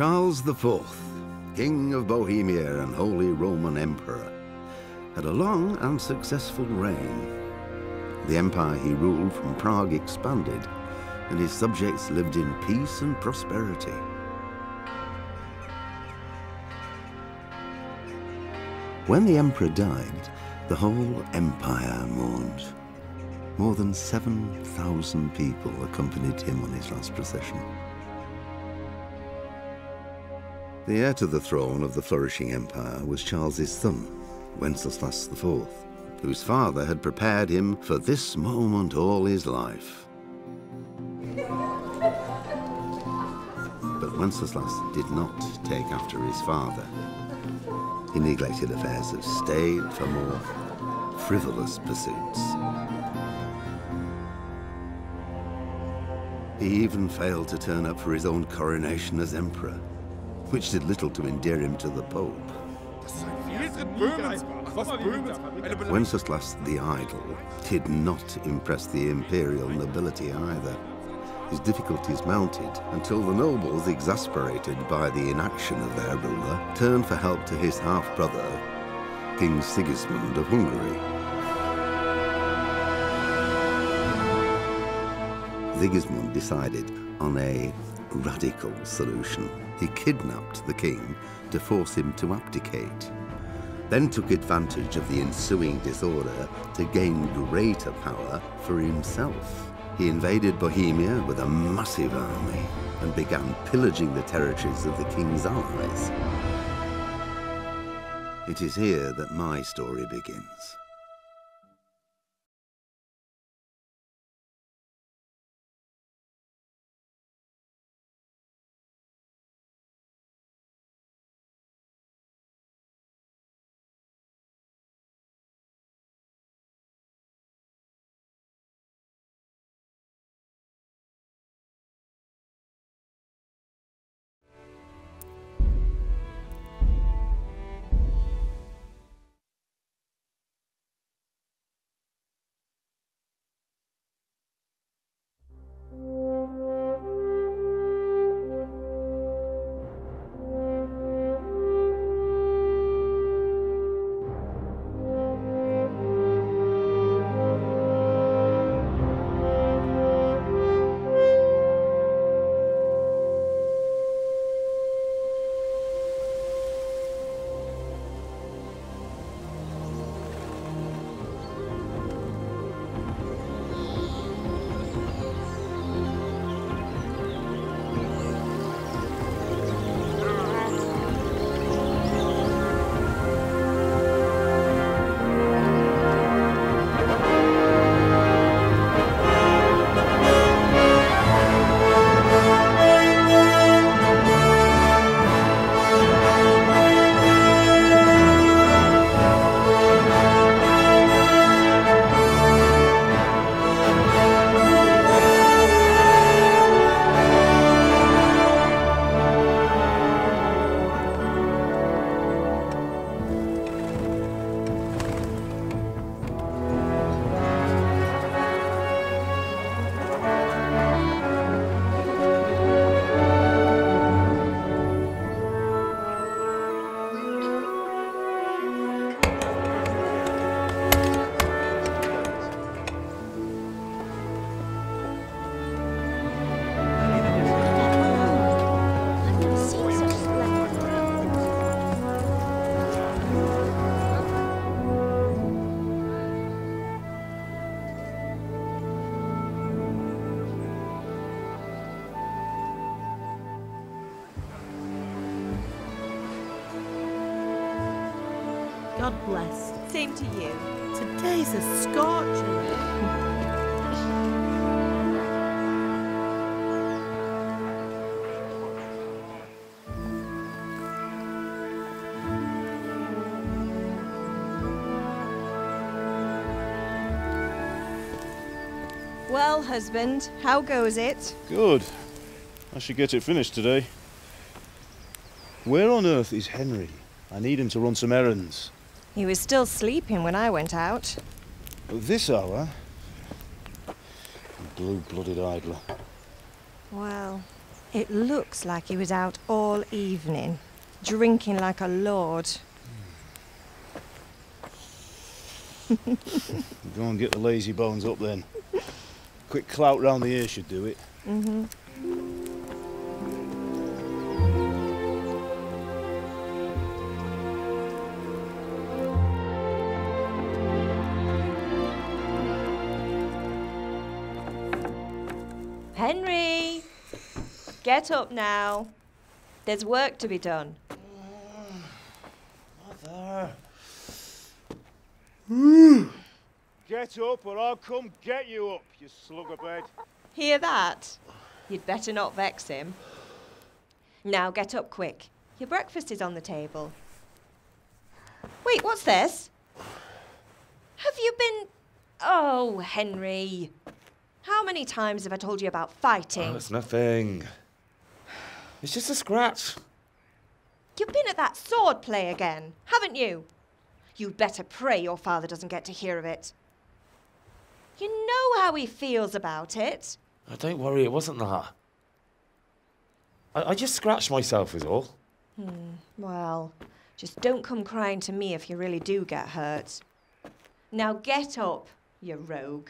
Charles IV, King of Bohemia and Holy Roman Emperor, had a long and successful reign. The empire he ruled from Prague expanded, and his subjects lived in peace and prosperity. When the emperor died, the whole empire mourned. More than 7,000 people accompanied him on his last procession. The heir to the throne of the flourishing empire was Charles's son, Wenceslas IV, whose father had prepared him for this moment all his life. But Wenceslas did not take after his father. He neglected affairs of state for more frivolous pursuits. He even failed to turn up for his own coronation as emperor, which did little to endear him to the Pope. Wenceslas the Idle did not impress the imperial nobility either. His difficulties mounted until the nobles, exasperated by the inaction of their ruler, turned for help to his half-brother, King Sigismund of Hungary. Sigismund decided on a radical solution. He kidnapped the king to force him to abdicate, then took advantage of the ensuing disorder to gain greater power for himself. He invaded Bohemia with a massive army and began pillaging the territories of the king's allies. It is here that my story begins. God bless. Same to you. Today's a scorcher. Well, husband, how goes it? Good. I should get it finished today. Where on earth is Henry? I need him to run some errands. He was still sleeping when I went out. At this hour? Blue-blooded idler. Well, It looks like he was out all evening, drinking like a lord. Go and get the lazy bones up then. Quick clout round the ear should do it. Mm-hmm. Get up now. There's work to be done. Mother. Get up or I'll come get you up, you slug of bed. Hear that? You'd better not vex him. Now get up quick. Your breakfast is on the table. Wait, what's this? Have you been. Oh, Henry. How many times have I told you about fighting? Oh, it's nothing. It's just a scratch. You've been at that sword play again, haven't you? You'd better pray your father doesn't get to hear of it. You know how he feels about it. Oh, don't worry, it wasn't that. I, I just scratched myself, is all. Hmm, well, just don't come crying to me if you really do get hurt. Now get up, you rogue.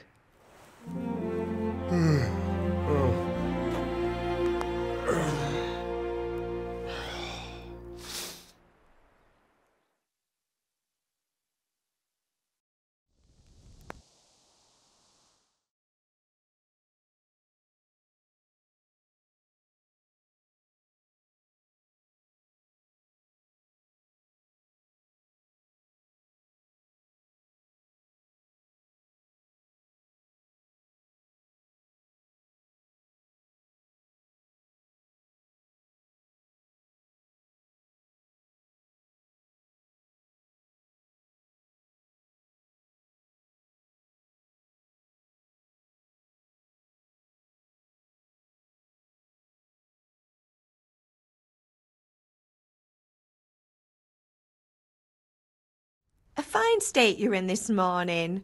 A fine state you're in this morning.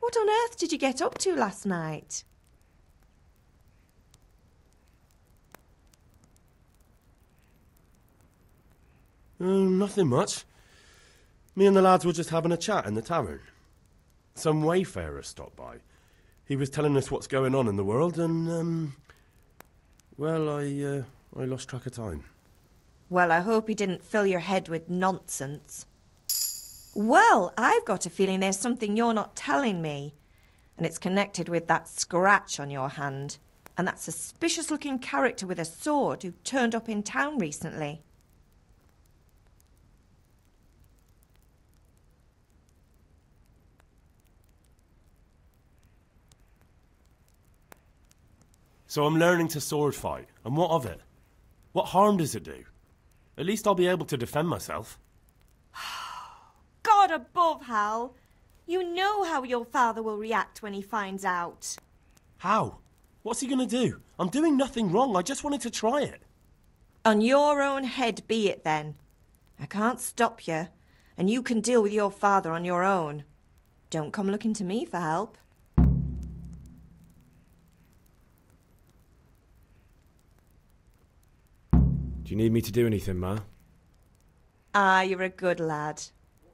What on earth did you get up to last night? Um, nothing much. Me and the lads were just having a chat in the tavern. Some wayfarer stopped by. He was telling us what's going on in the world, and um, well, I uh, I lost track of time. Well, I hope he didn't fill your head with nonsense. Well, I've got a feeling there's something you're not telling me. And it's connected with that scratch on your hand. And that suspicious looking character with a sword who turned up in town recently. So I'm learning to sword fight, and what of it? What harm does it do? At least I'll be able to defend myself. God above, Hal! You know how your father will react when he finds out. How? What's he gonna do? I'm doing nothing wrong. I just wanted to try it. On your own head be it then. I can't stop you, and you can deal with your father on your own. Don't come looking to me for help. Do you need me to do anything, Ma? Ah, you're a good lad.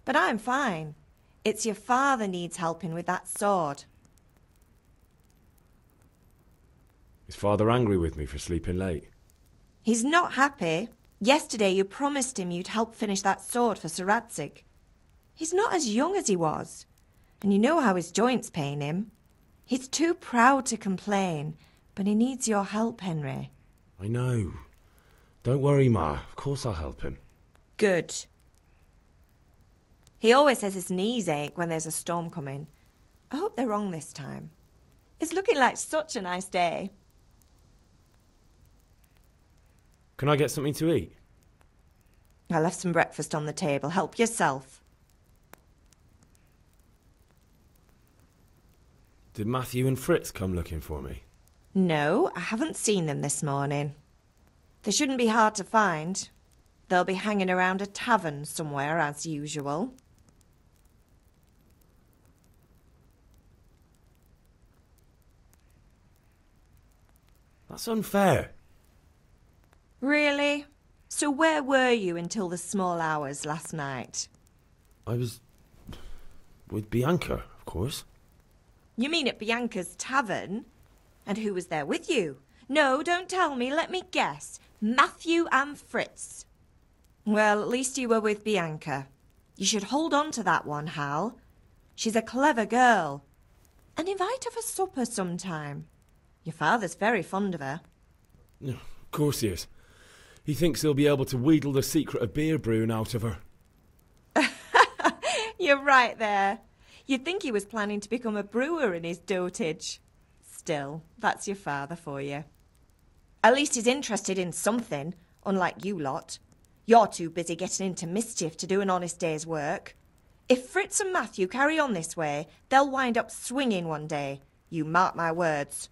But I'm fine. It's your father needs helping with that sword. Is Father angry with me for sleeping late? He's not happy. Yesterday you promised him you'd help finish that sword for Sir Radzig. He's not as young as he was, and you know how his joints pain him. He's too proud to complain, but he needs your help, Henry. I know. Don't worry, Ma. Of course I'll help him. Good. He always says his knees ache when there's a storm coming. I hope they're wrong this time. It's looking like such a nice day. Can I get something to eat? I left some breakfast on the table. Help yourself. Did Matthew and Fritz come looking for me? No, I haven't seen them this morning. They shouldn't be hard to find. They'll be hanging around a tavern somewhere, as usual. That's unfair. Really? So where were you until the small hours last night? I was with Bianca, of course. You mean at Bianca's tavern? And who was there with you? No, don't tell me. Let me guess. Matthew and Fritz. Well, at least you were with Bianca. You should hold on to that one, Hal. She's a clever girl. And invite her for supper sometime. Your father's very fond of her. Of course he is. He thinks he'll be able to wheedle the secret of beer brewing out of her. You're right there. You'd think he was planning to become a brewer in his dotage. Still, that's your father for you. At least he's interested in something, unlike you lot. You're too busy getting into mischief to do an honest day's work. If Fritz and Matthew carry on this way, they'll wind up swinging one day. You mark my words.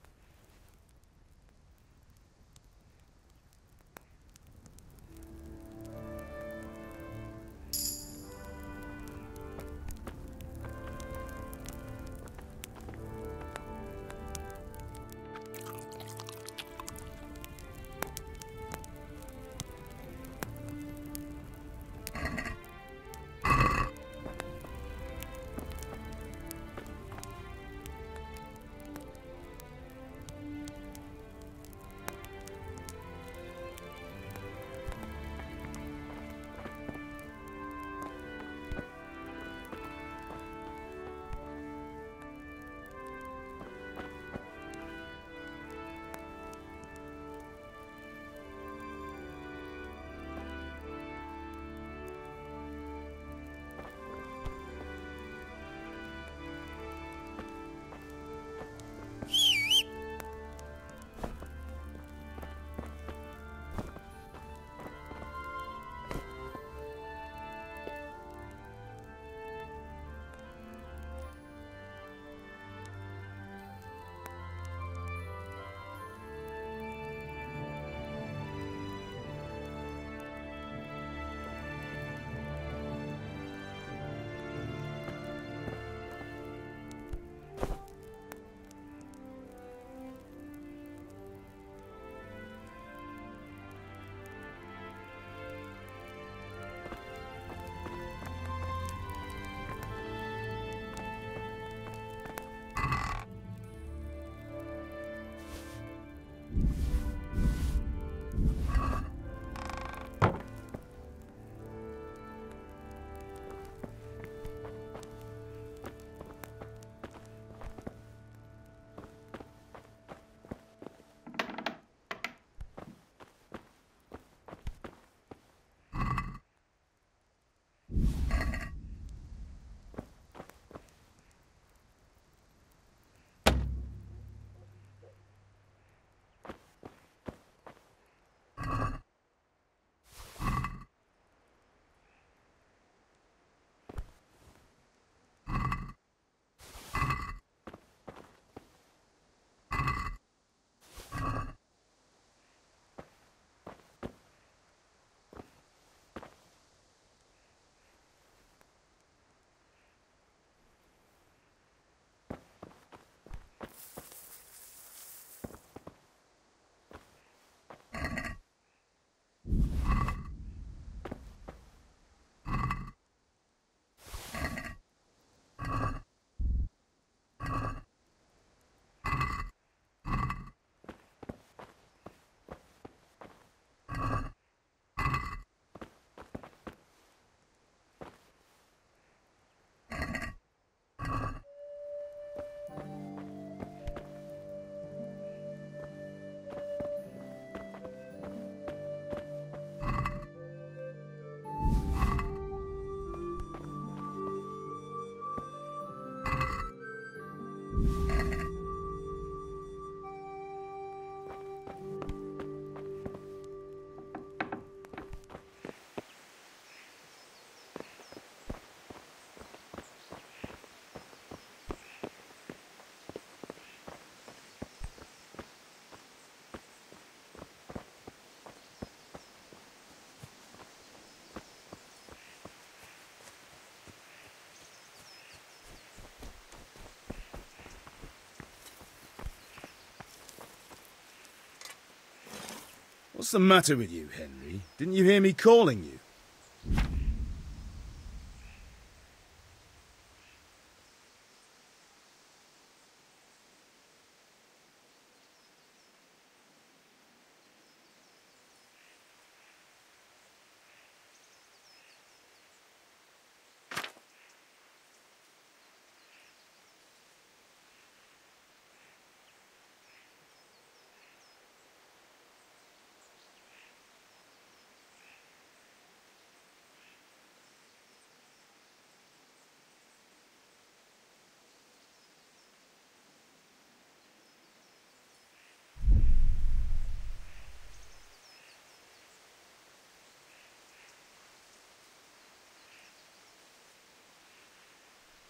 What's the matter with you, Henry? Didn't you hear me calling you?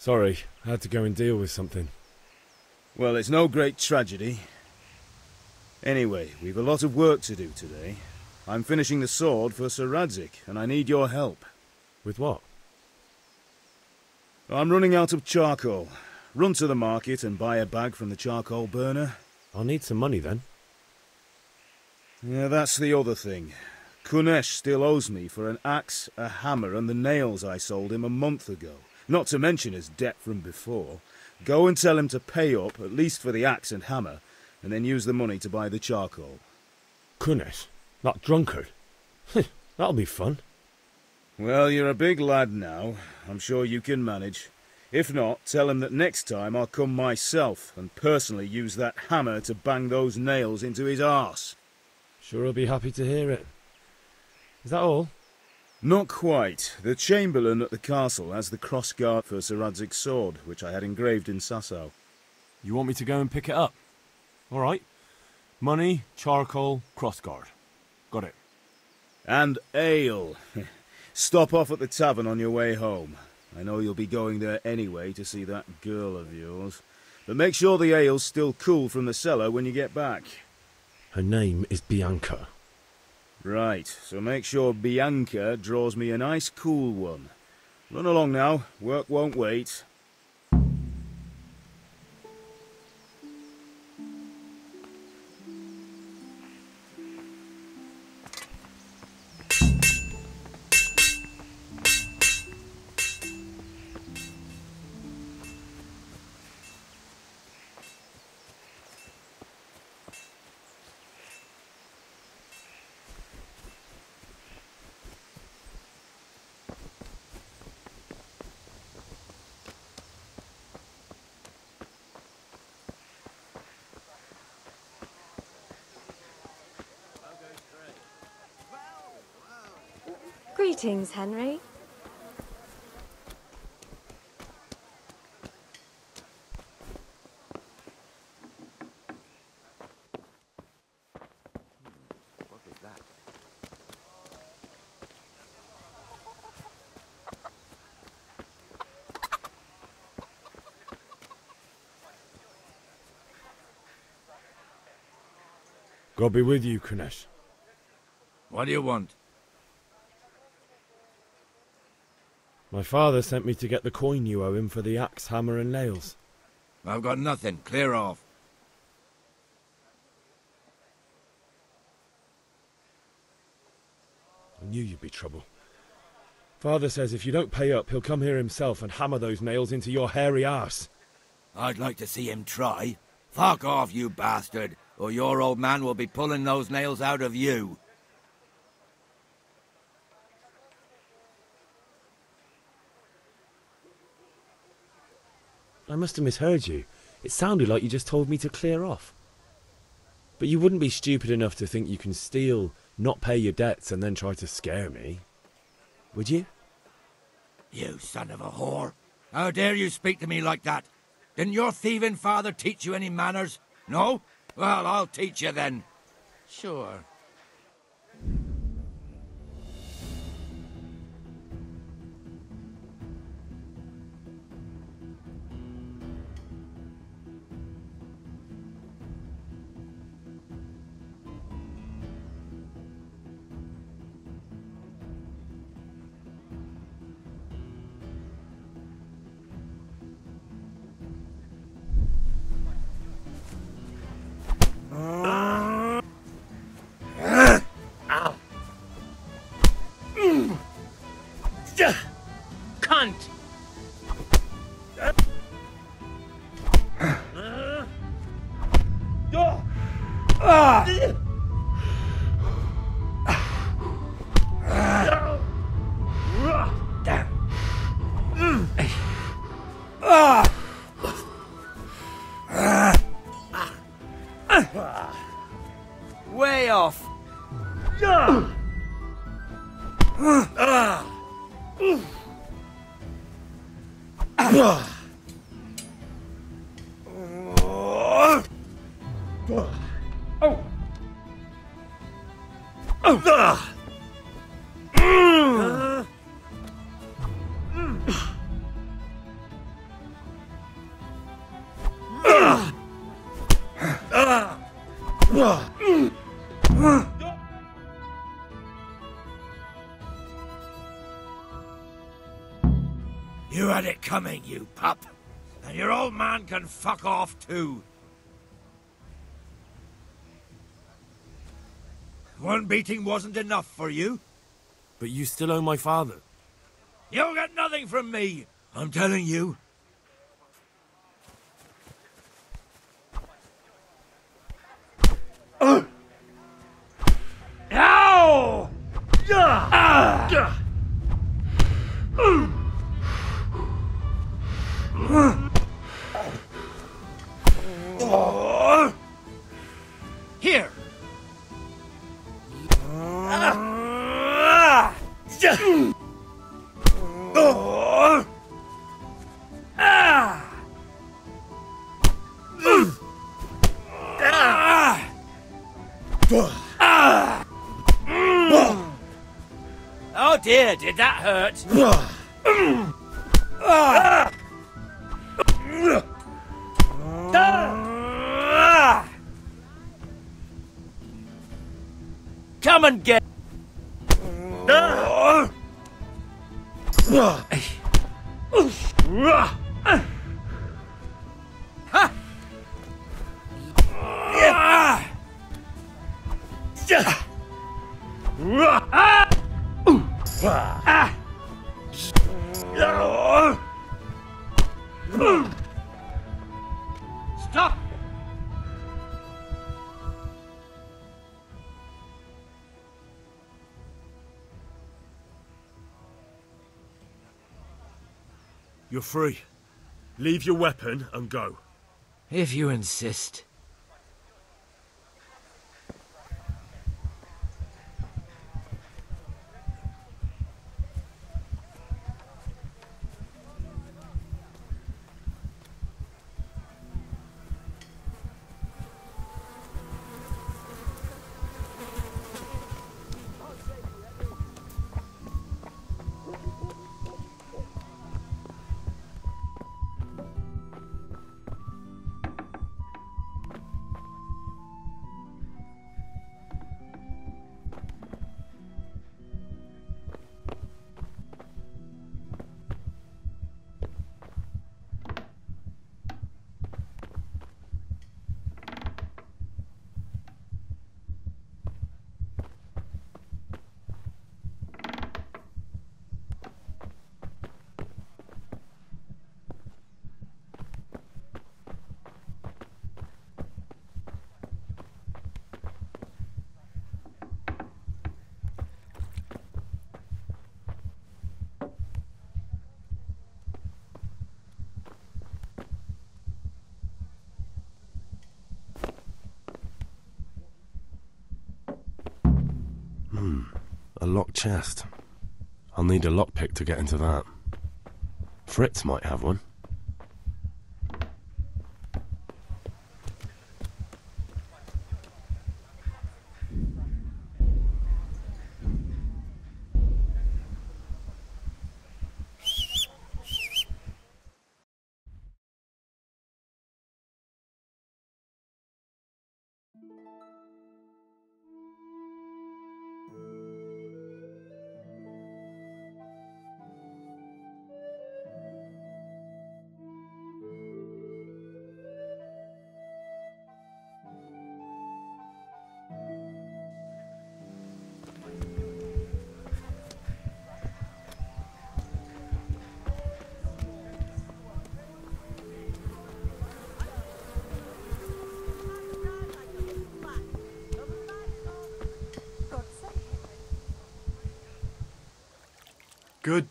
Sorry, I had to go and deal with something. Well, it's no great tragedy. Anyway, we've a lot of work to do today. I'm finishing the sword for Sir Radzig, and I need your help. With what? I'm running out of charcoal. Run to the market and buy a bag from the charcoal burner. I'll need some money then. Yeah, that's the other thing. Kunesh still owes me for an axe, a hammer, and the nails I sold him a month ago. Not to mention his debt from before. Go and tell him to pay up, at least for the axe and hammer, and then use the money to buy the charcoal. Kunesh? That drunkard? That'll be fun. Well, you're a big lad now. I'm sure you can manage. If not, tell him that next time I'll come myself and personally use that hammer to bang those nails into his arse. Sure he'll be happy to hear it. Is that all? Not quite. The Chamberlain at the castle has the crossguard for Sir Radzig's sword, which I had engraved in Sasau. You want me to go and pick it up? All right. Money, charcoal, crossguard. Got it. And ale. Stop off at the tavern on your way home. I know you'll be going there anyway to see that girl of yours. But make sure the ale's still cool from the cellar when you get back. Her name is Bianca. Right, so make sure Bianca draws me a nice cool one. Run along now, work won't wait. Greetings, Henry. God be with you, Kunesh. What do you want? My father sent me to get the coin you owe him for the axe, hammer, and nails. I've got nothing. Clear off. I knew you'd be trouble. Father says if you don't pay up, he'll come here himself and hammer those nails into your hairy ass. I'd like to see him try. Fuck off, you bastard, or your old man will be pulling those nails out of you. I must have misheard you. It sounded like you just told me to clear off. But you wouldn't be stupid enough to think you can steal, not pay your debts, and then try to scare me. Would you? You son of a whore. How dare you speak to me like that? Didn't your thieving father teach you any manners? No? Well, I'll teach you then. Sure. You had it coming, you pup. And your old man can fuck off too. One beating wasn't enough for you. But you still owe my father. You'll get nothing from me. I'm telling you. Dear, did that hurt? You're free. Leave your weapon and go. If you insist. A locked chest. I'll need a lockpick to get into that. Fritz might have one.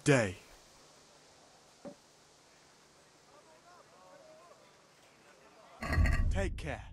Day. Take care.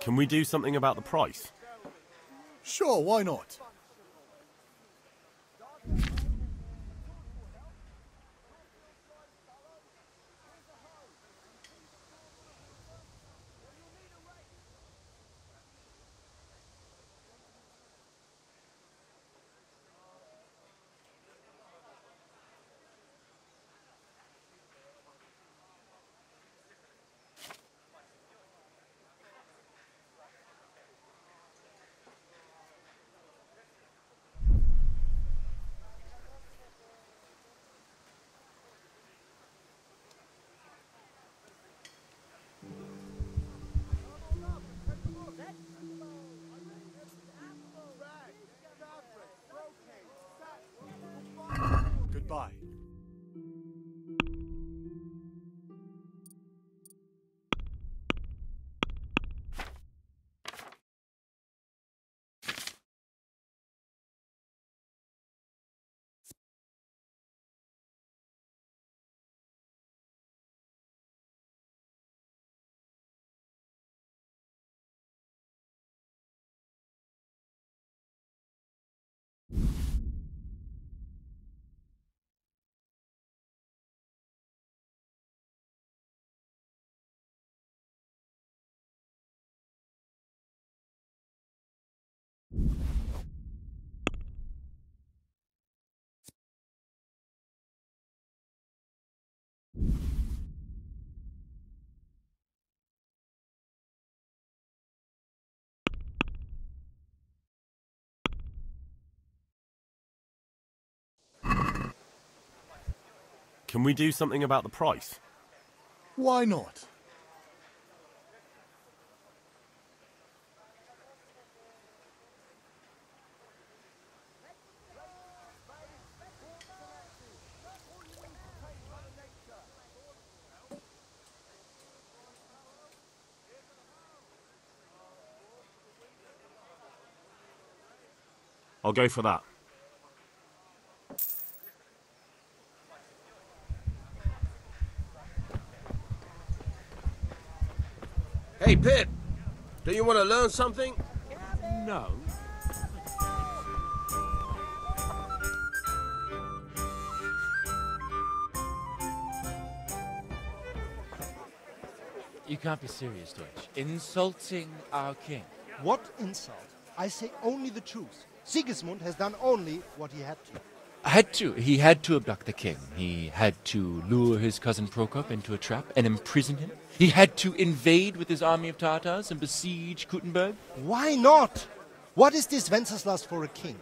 Can we do something about the price? Sure, why not? Can we do something about the price? Why not? I'll go for that. Pip, do you want to learn something? No. You can't be serious, Deutsch. Insulting our king. What insult? I say only the truth. Sigismund has done only what he had to. Had to. He had to abduct the king. He had to lure his cousin Prokop into a trap and imprison him. He had to invade with his army of Tartars and besiege Kuttenberg. Why not? What is this Wenceslas for a king?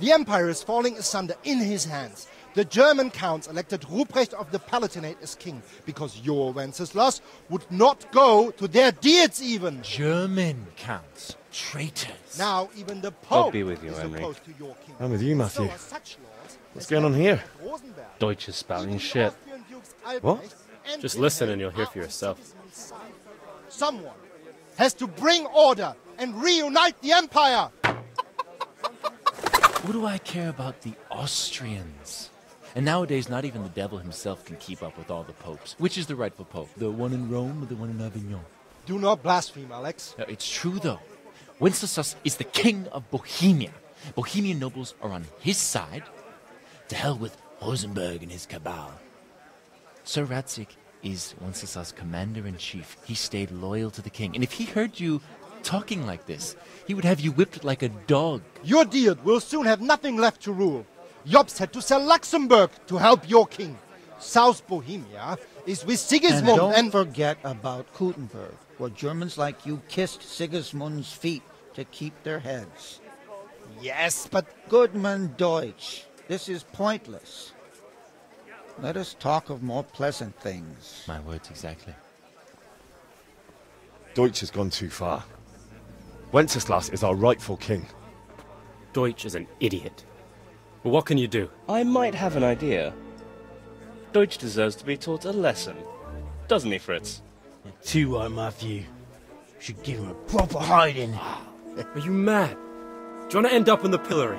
The empire is falling asunder in his hands. The German counts elected Ruprecht of the Palatinate as king because your Wenceslas would not go to their deeds even. German counts. Traitors. Now even the Pope I'll be with you, is Henry. opposed to your king. I'm with you, Matthew. So are such lords What's going on here? Rosenberg, Deutsch spouting shit. Austrian Dukes Albrecht, What? Just listen and you'll hear for yourself. Someone has to bring order and reunite the empire. What do I care about the Austrians? And nowadays, not even the devil himself can keep up with all the popes. Which is the rightful pope? The one in Rome or the one in Avignon? Do not blaspheme, Alex. No, it's true, though. Wenceslas is the king of Bohemia. Bohemian nobles are on his side. To hell with Rosenberg and his cabal. Sir Radzig is Wenceslas' commander in chief. He stayed loyal to the king. And if he heard you talking like this, he would have you whipped like a dog. Your deed will soon have nothing left to rule. Jobst had to sell Luxembourg to help your king. South Bohemia is with And Sigismund don't and. forget about Kuttenberg, where Germans like you kissed Sigismund's feet to keep their heads. Yes, but. Goodman Deutsch, this is pointless. Let us talk of more pleasant things. My words exactly. Deutsch has gone too far. Wenceslas is our rightful king. Deutsch is an idiot. But what can you do? I might have an idea. Deutsch deserves to be taught a lesson. Doesn't he, Fritz? Too right, Matthew. Should give him a proper hiding. Are you mad? Do you want to end up in the pillory?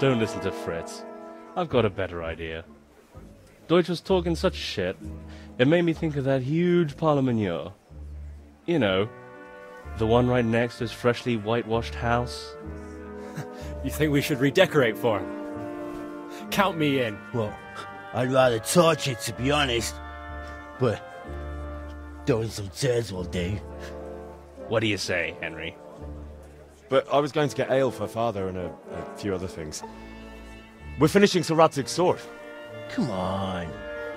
Don't listen to Fritz. I've got a better idea. Deutsch was talking such shit, it made me think of that huge parliament. You know, the one right next to his freshly whitewashed house. You think we should redecorate for him? Count me in. Well, I'd rather torch it, to be honest. But doing some turds will do. What do you say, Henry? But I was going to get ale for father and a, a few other things. We're finishing Sir Radzig's sword. Come on.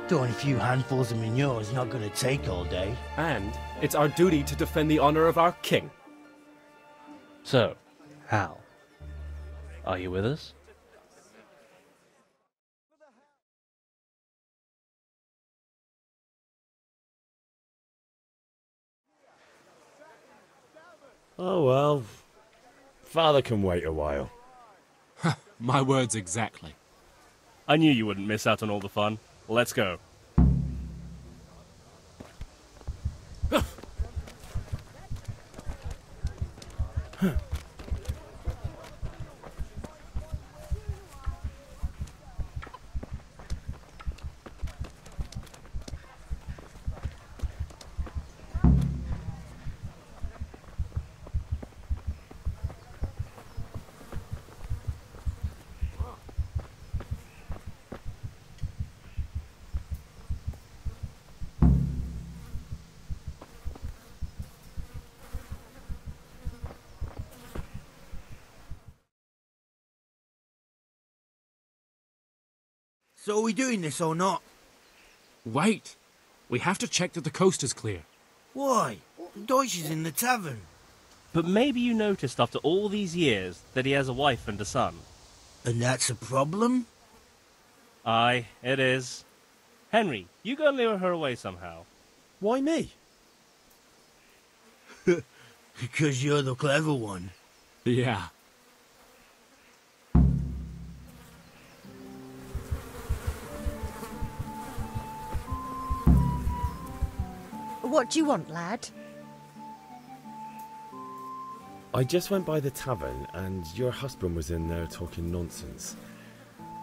Doing a few handfuls of manure is not going to take all day. And it's our duty to defend the honor of our king. So, Hal, are you with us? Oh well. Father can wait a while. My words exactly. I knew you wouldn't miss out on all the fun. Let's go. So are we doing this or not? Wait. We have to check that the coast is clear. Why? Deutsch is in the tavern. But maybe you noticed after all these years that he has a wife and a son. And that's a problem? Aye, it is. Henry, you go and lure her away somehow. Why me? because you're the clever one. Yeah. What do you want, lad? I just went by the tavern and your husband was in there talking nonsense.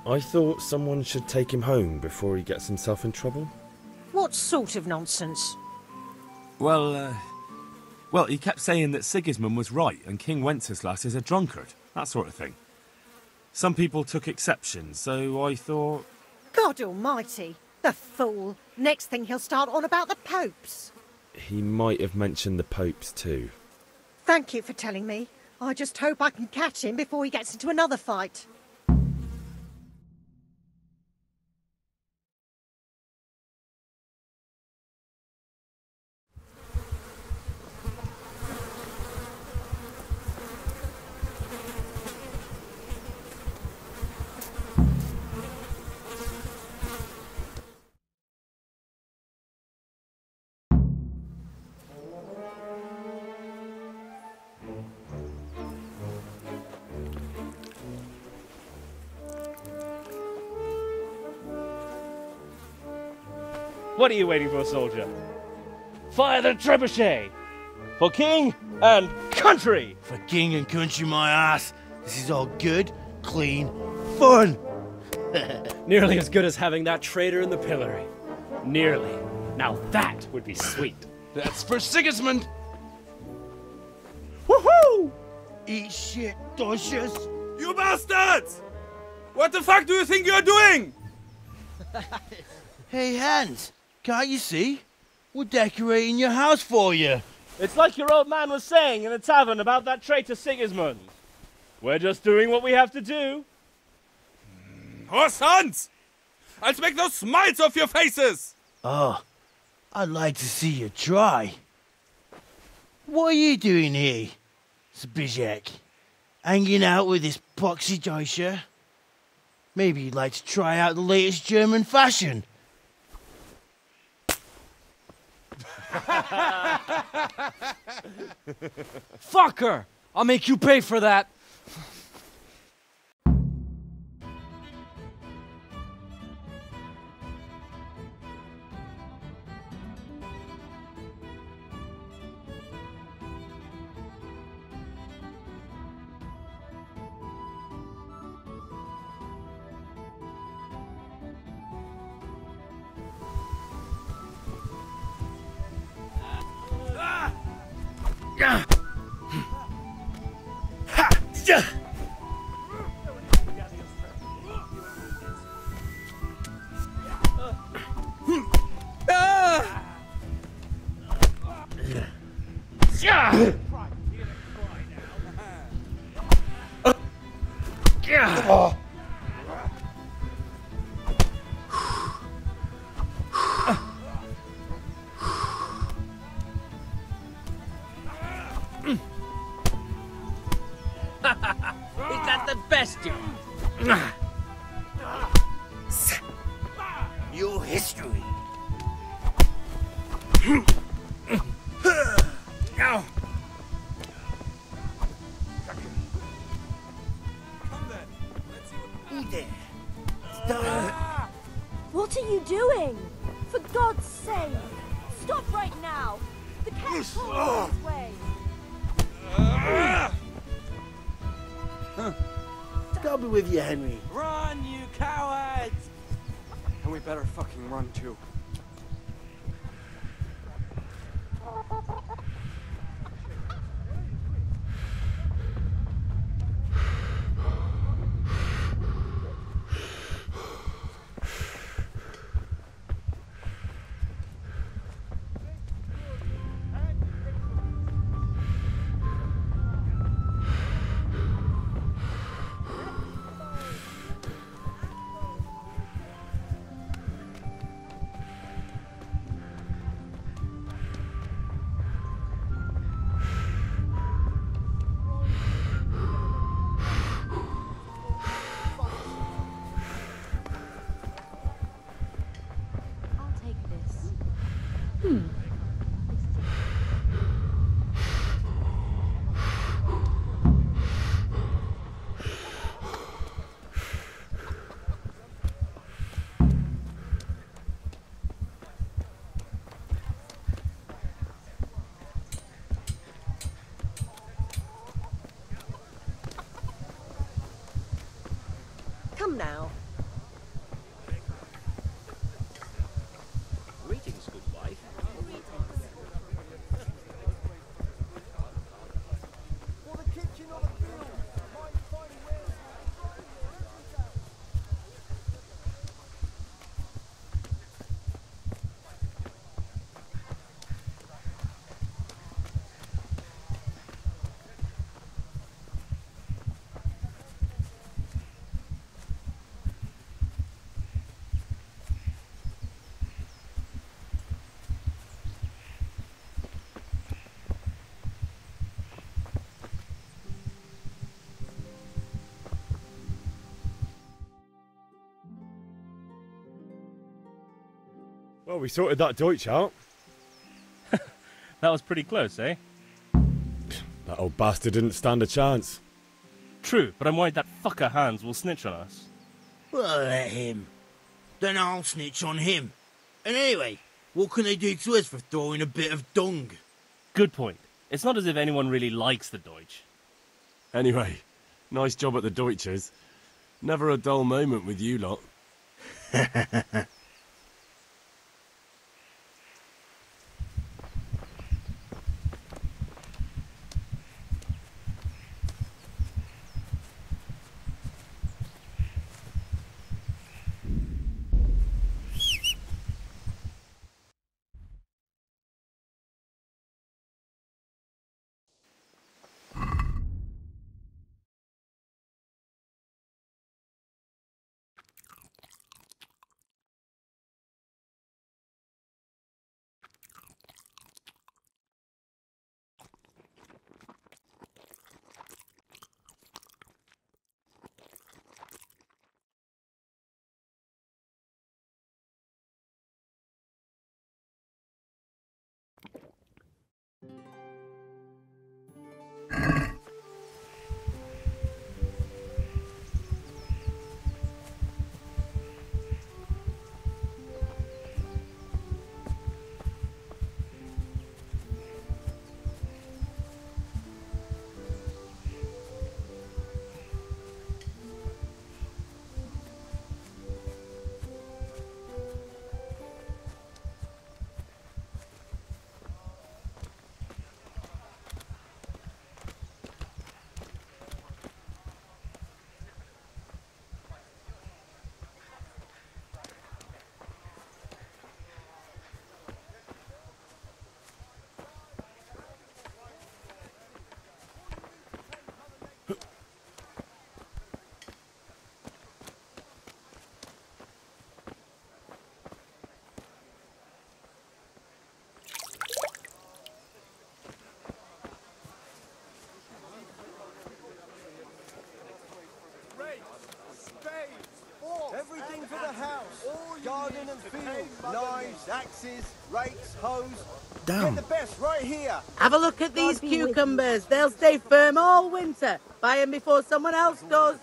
I thought someone should take him home before he gets himself in trouble. What sort of nonsense? Well, uh, well, he kept saying that Sigismund was right and King Wenceslas is a drunkard, that sort of thing. Some people took exception, so I thought. God almighty, the fool. Next thing he'll start on about the popes. He might have mentioned the popes too. Thank you for telling me. I just hope I can catch him before he gets into another fight. What are you waiting for, soldier? Fire the trebuchet! For king and country! For king and country, my ass. This is all good, clean, fun. Nearly as good as having that traitor in the pillory. Nearly. Now that would be sweet. That's for Sigismund! Woohoo! Eat shit, Docious. You bastards! What the fuck do you think you're doing? Hey, Hans, can't you see? We're decorating your house for you. It's like your old man was saying in the tavern about that traitor Sigismund. We're just doing what we have to do. Hmm. Oh, sons! I'll make those smiles off your faces! Oh, I'd like to see you try. What are you doing here, Zbizek? Hanging out with this poxy Deutscher? Maybe you'd like to try out the latest German fashion. Fuck her! I'll make you pay for that. With you, Henry. Well, we sorted that Deutsch out. That was pretty close, eh? That old bastard didn't stand a chance. True, but I'm worried that fucker Hans will snitch on us. Well, let him. Then I'll snitch on him. And anyway, what can they do to us for throwing a bit of dung? Good point. It's not as if anyone really likes the Deutsch. Anyway, nice job at the Deutsches. Never a dull moment with you lot. everything for the house. Garden and field, knives, axes, rakes, hoes. Damn. Get the best right here. Have a look at these cucumbers. They'll stay firm all winter. Buy them before someone else does.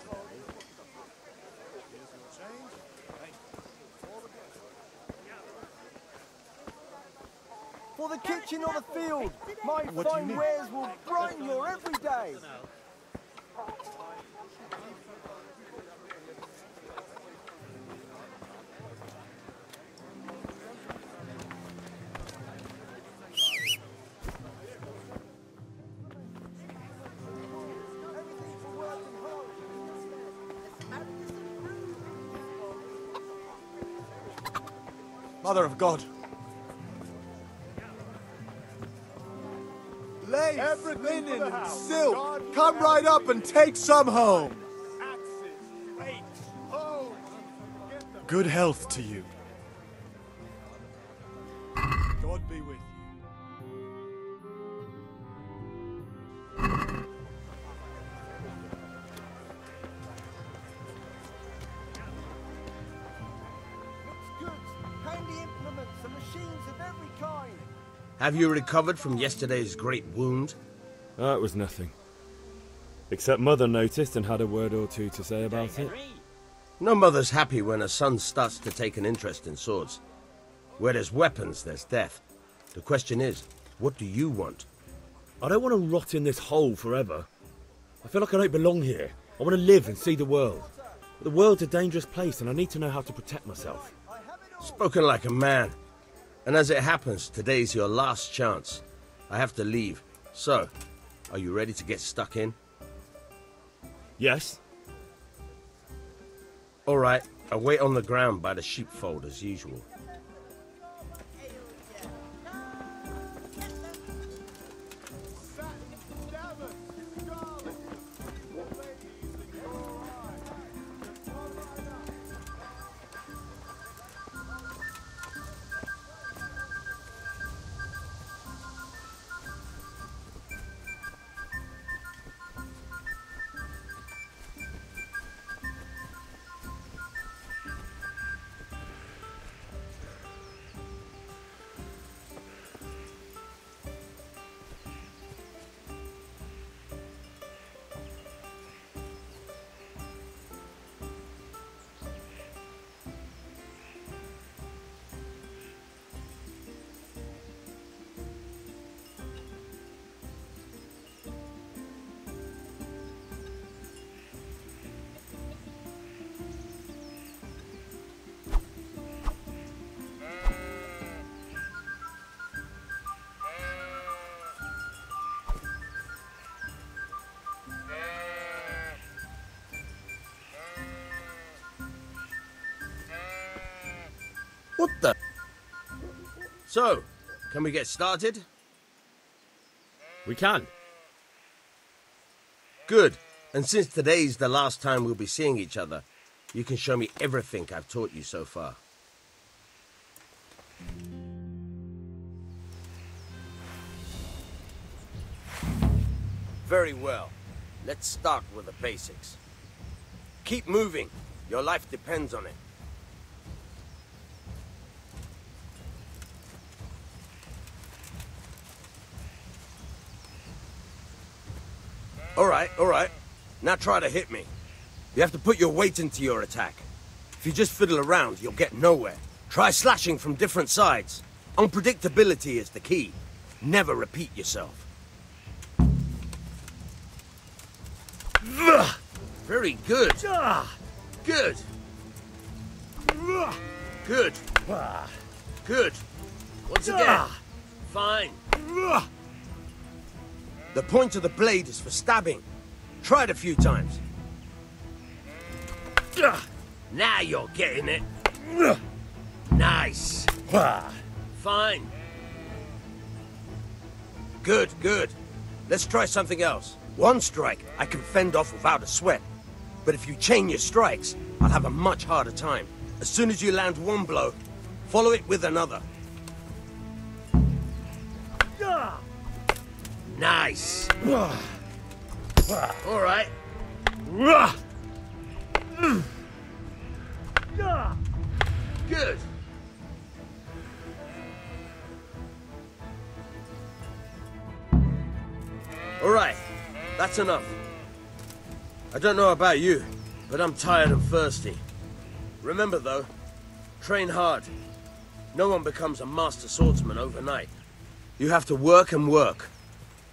For the kitchen or the field, my fine wares will brighten your every day. Mother of God. Lace, Everything linen, house. silk. Come right up and take some home. Good health to you. Have you recovered from yesterday's great wound? Ah, that was nothing. Except Mother noticed and had a word or two to say about it. No mother's happy when a son starts to take an interest in swords. Where there's weapons, there's death. The question is, what do you want? I don't want to rot in this hole forever. I feel like I don't belong here. I want to live and see the world. But the world's a dangerous place and I need to know how to protect myself. Spoken like a man. And as it happens, today's your last chance. I have to leave. So, are you ready to get stuck in? Yes. All right, I'll wait on the ground by the sheepfold as usual. What the? So, can we get started? We can. Good. And since today's the last time we'll be seeing each other, you can show me everything I've taught you so far. Very well. Let's start with the basics. Keep moving. Your life depends on it. All right, all right. Now try to hit me. You have to put your weight into your attack. If you just fiddle around, you'll get nowhere. Try slashing from different sides. Unpredictability is the key. Never repeat yourself. Very good. Good. Good. Good. Once again. Fine. The point of the blade is for stabbing. It a few times. Now you're getting it. Nice. Fine. Good, good. Let's try something else. One strike I can fend off without a sweat. But if you chain your strikes, I'll have a much harder time. As soon as you land one blow, follow it with another. Nice. All right. Good. All right, that's enough. I don't know about you, but I'm tired and thirsty. Remember though, train hard. No one becomes a master swordsman overnight. You have to work and work.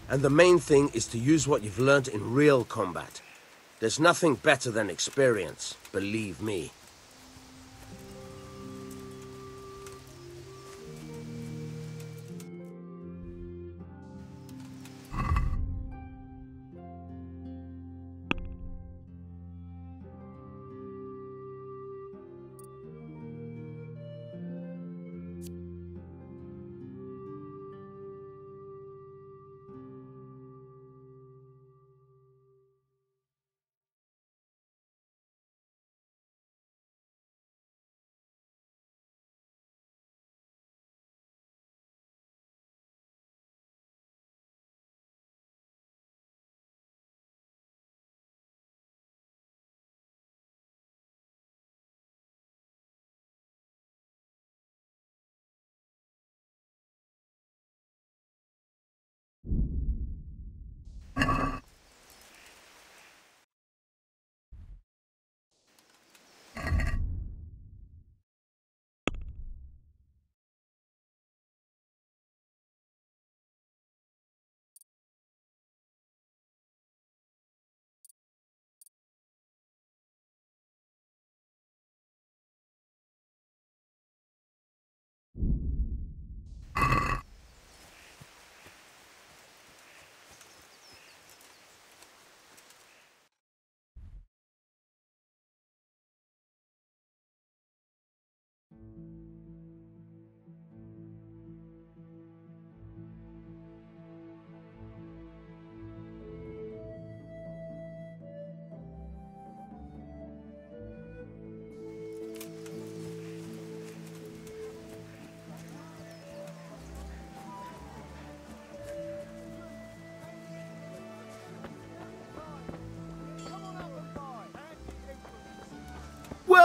And the main thing is to use what you've learned in real combat. There's nothing better than experience, believe me.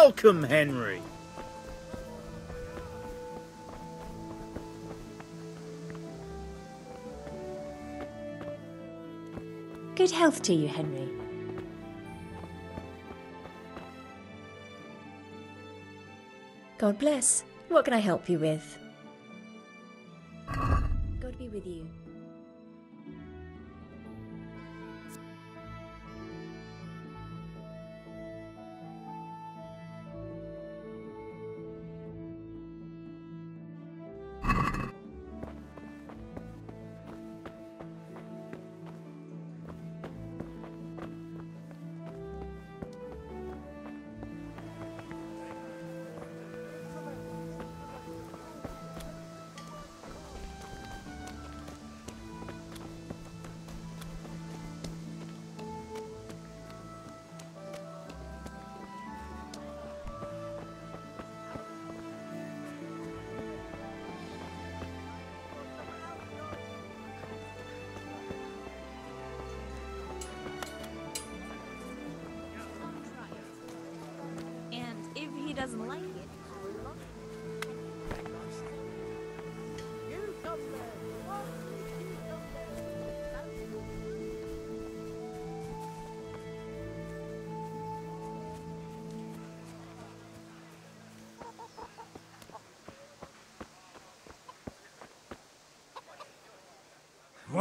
Welcome, Henry. Good health to you, Henry. God bless. What can I help you with? God be with you.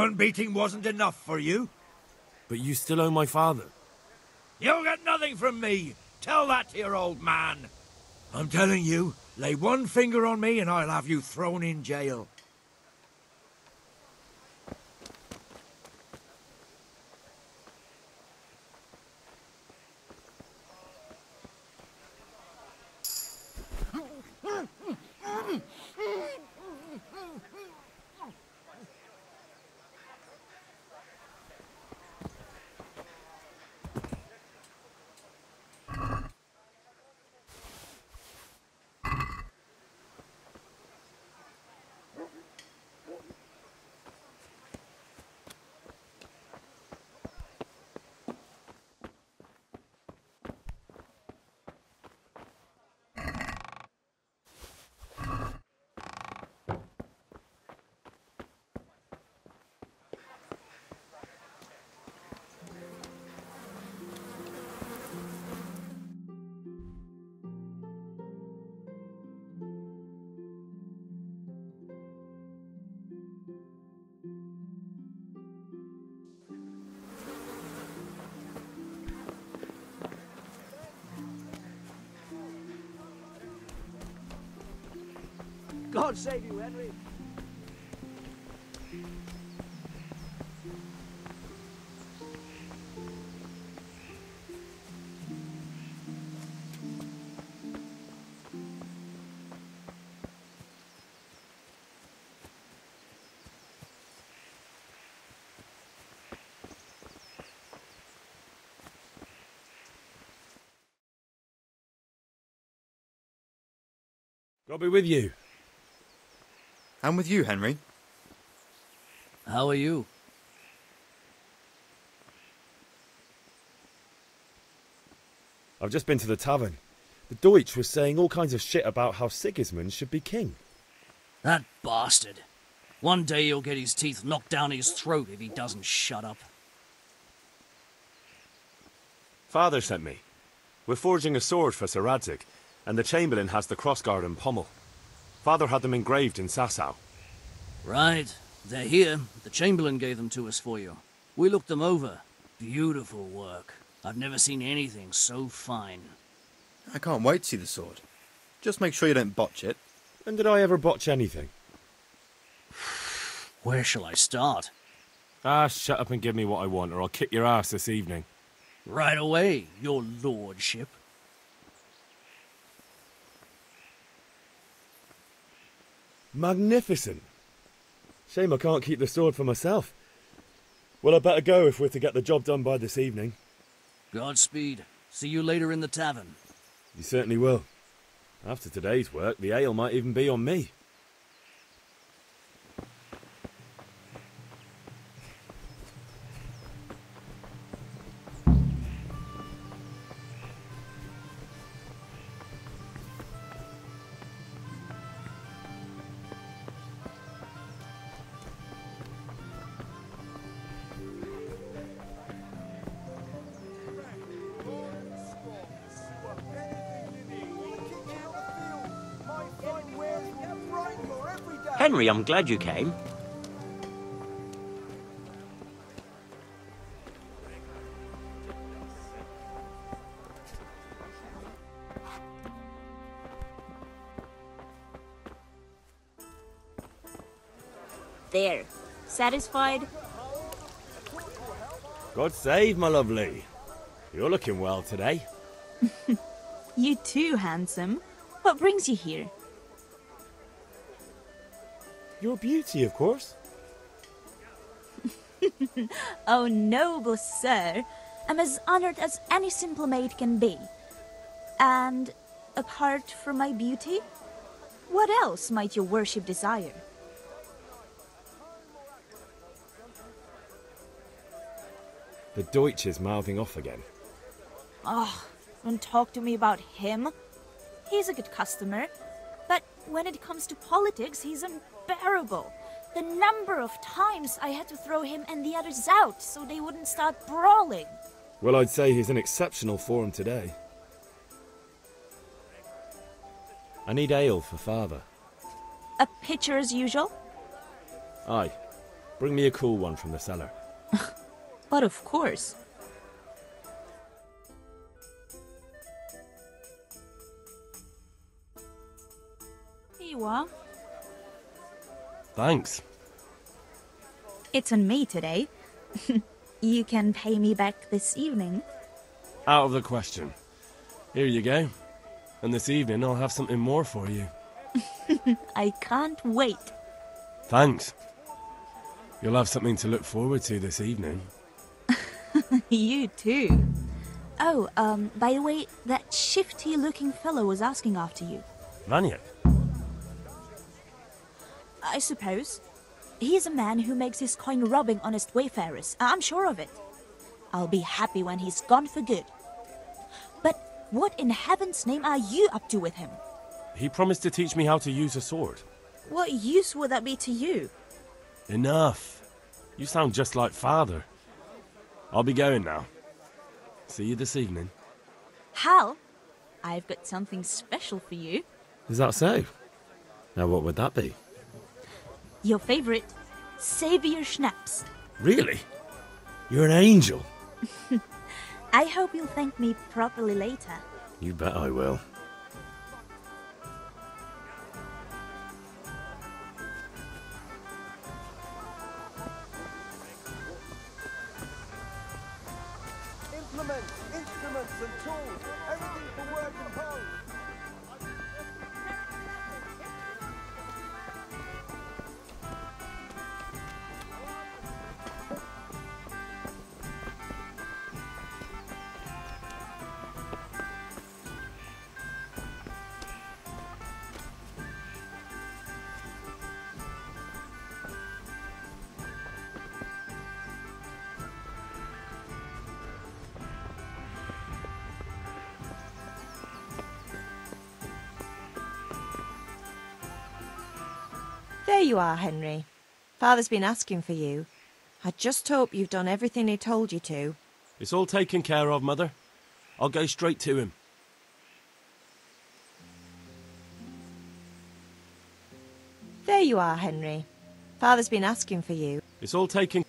One beating wasn't enough for you? But you still owe my father. You'll get nothing from me. Tell that to your old man. I'm telling you, lay one finger on me and I'll have you thrown in jail. God save you, Henry. God be with you. And with you, Henry. How are you? I've just been to the tavern. The Deutsch was saying all kinds of shit about how Sigismund should be king. That bastard. One day he'll get his teeth knocked down his throat if he doesn't shut up. Father sent me. We're forging a sword for Sir Radzig, and the Chamberlain has the crossguard and pommel. Father had them engraved in Sasau. Right. They're here. The Chamberlain gave them to us for you. We looked them over. Beautiful work. I've never seen anything so fine. I can't wait to see the sword. Just make sure you don't botch it. When did I ever botch anything? Where shall I start? Ah, shut up and give me what I want, or I'll kick your ass this evening. Right away, your lordship. Magnificent. Shame I can't keep the sword for myself. Well, I better go if we're to get the job done by this evening. Godspeed. See you later in the tavern. You certainly will. After today's work, the ale might even be on me. Henry, I'm glad you came. There. Satisfied? God save my lovely. You're looking well today. You too, handsome. What brings you here? Your beauty, of course. oh, noble sir. I'm as honored as any simple maid can be. And apart from my beauty, what else might your worship desire? The Deutsch is mouthing off again. Oh, don't talk to me about him. He's a good customer, but when it comes to politics, he's unbearable. The number of times I had to throw him and the others out so they wouldn't start brawling. Well, I'd say he's in exceptional form today. I need ale for father. A pitcher as usual? Aye. Bring me a cool one from the cellar. But of course. Here you are. Thanks. It's on me today. you can pay me back this evening. Out of the question. Here you go. And this evening I'll have something more for you. I can't wait. Thanks. You'll have something to look forward to this evening. you too. Oh, um, by the way, that shifty looking fellow was asking after you. Vaniak. I suppose. He's a man who makes his coin robbing honest wayfarers. I'm sure of it. I'll be happy when he's gone for good. But what in heaven's name are you up to with him? He promised to teach me how to use a sword. What use would that be to you? Enough. You sound just like father. I'll be going now. See you this evening. Hal, I've got something special for you. Is that so? Now, what would that be? Your favorite Saviour Schnapps. Really? You're an angel. I hope you'll thank me properly later. You bet I will. You are, Henry. Father's been asking for you. I just hope you've done everything he told you to. It's all taken care of, Mother. I'll go straight to him. There you are, Henry. Father's been asking for you. It's all taken.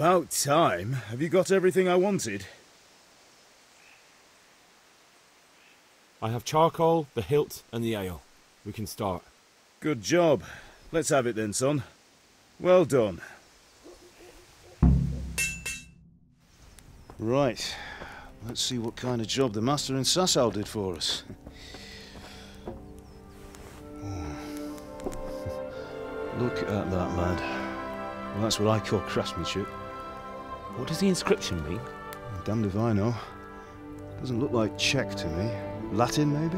About time. Have you got everything I wanted? I have charcoal, the hilt, and the ale. We can start. Good job. Let's have it then, son. Well done. Right. Let's see what kind of job the master in Sasau did for us. Look at that, lad. Well, that's what I call craftsmanship. What does the inscription mean? Damned if I know. Doesn't look like Czech to me. Latin, maybe?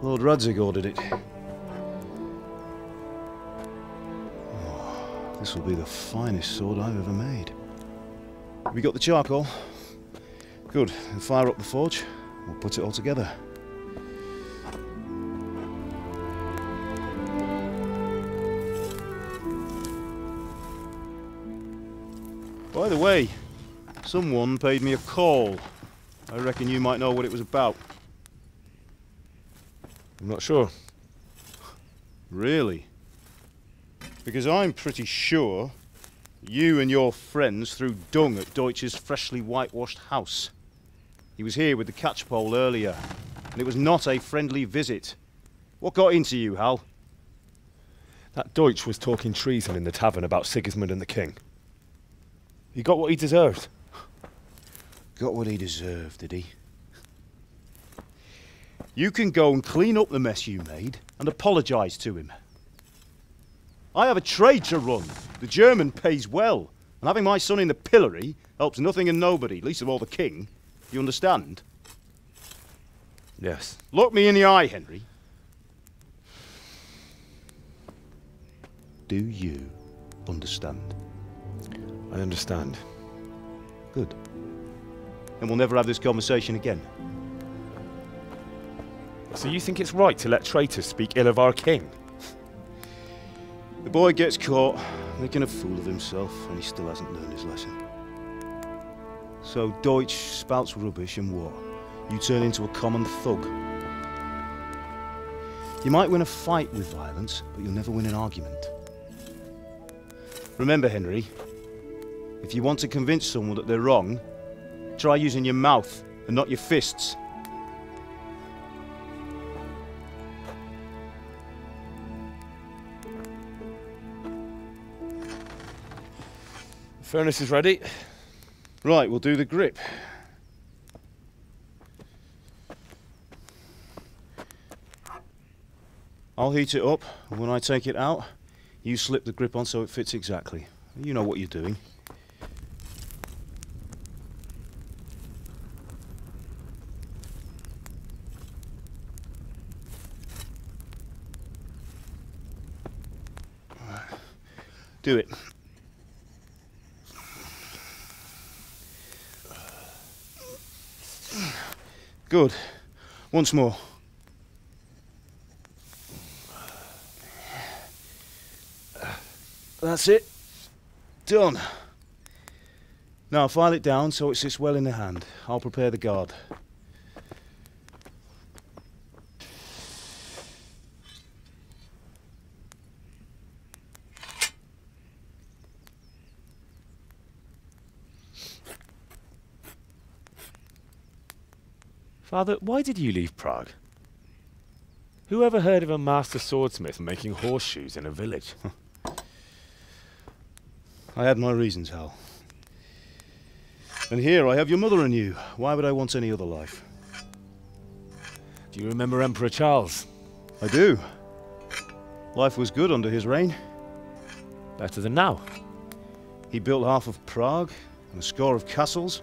Lord Radzig ordered it. Oh, this will be the finest sword I've ever made. You got the charcoal? Good. Then fire up the forge. We'll put it all together. By the way, someone paid me a call. I reckon you might know what it was about. I'm not sure. Really? Because I'm pretty sure you and your friends threw dung at Deutsch's freshly whitewashed house. He was here with the catchpole earlier, and it was not a friendly visit. What got into you, Hal? That Deutsch was talking treason in the tavern about Sigismund and the king. He got what he deserved. Got what he deserved, did he? You can go and clean up the mess you made and apologise to him. I have a trade to run. The German pays well, and having my son in the pillory helps nothing and nobody, least of all the king. You understand? Yes. Look me in the eye, Henry. Do you understand? I understand. Good. And we'll never have this conversation again. So you think it's right to let traitors speak ill of our king? The boy gets caught, making a fool of himself, and he still hasn't learned his lesson. So Deutsch spouts rubbish and what? You turn into a common thug. You might win a fight with violence, but you'll never win an argument. Remember, Henry, if you want to convince someone that they're wrong, try using your mouth and not your fists. The furnace is ready. Right, we'll do the grip. I'll heat it up, and when I take it out, you slip the grip on so it fits exactly. You know what you're doing. Do it. Good. Once more. That's it. Done. Now file it down so it sits well in the hand. I'll prepare the guard. Father, why did you leave Prague? Who ever heard of a master swordsmith making horseshoes in a village? I had my reasons, Hal. And here I have your mother and you. Why would I want any other life? Do you remember Emperor Charles? I do. Life was good under his reign. Better than now. He built half of Prague and a score of castles,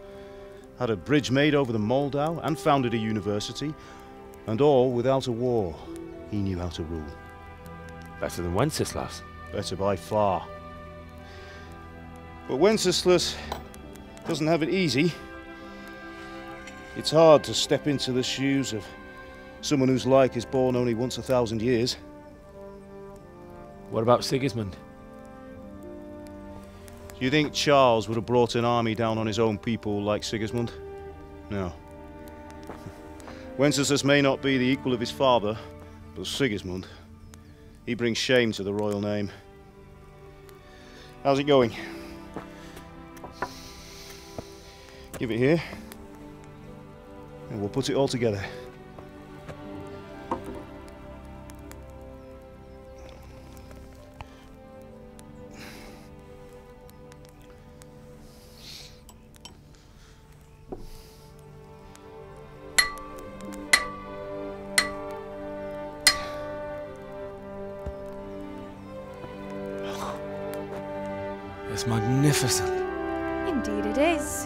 had a bridge made over the Moldau, and founded a university, and all without a war. He knew how to rule. Better than Wenceslas. Better by far. But Wenceslas doesn't have it easy. It's hard to step into the shoes of someone whose like is born only once a thousand years. What about Sigismund? Do you think Charles would have brought an army down on his own people like Sigismund? No. Wenceslas may not be the equal of his father, but Sigismund, he brings shame to the royal name. How's it going? Give it here, and we'll put it all together. It's magnificent. Indeed it is.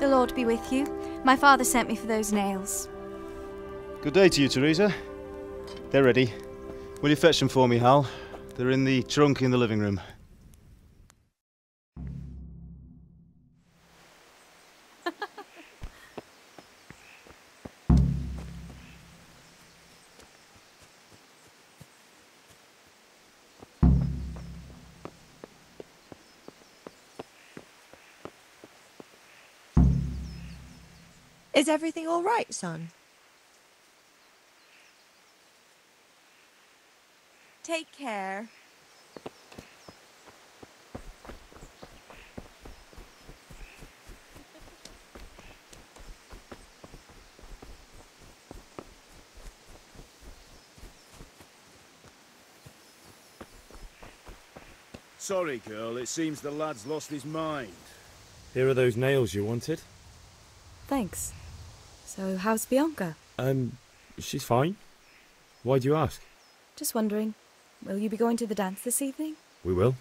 The Lord be with you. My father sent me for those nails. Good day to you, Theresa. They're ready. Will you fetch them for me, Hal? They're in the trunk in the living room. Is everything all right, son? Take care. Sorry, girl. It seems the lad's lost his mind. Here are those nails you wanted. Thanks. So, how's Bianca? Um, she's fine. Why do you ask? Just wondering, will you be going to the dance this evening? We will.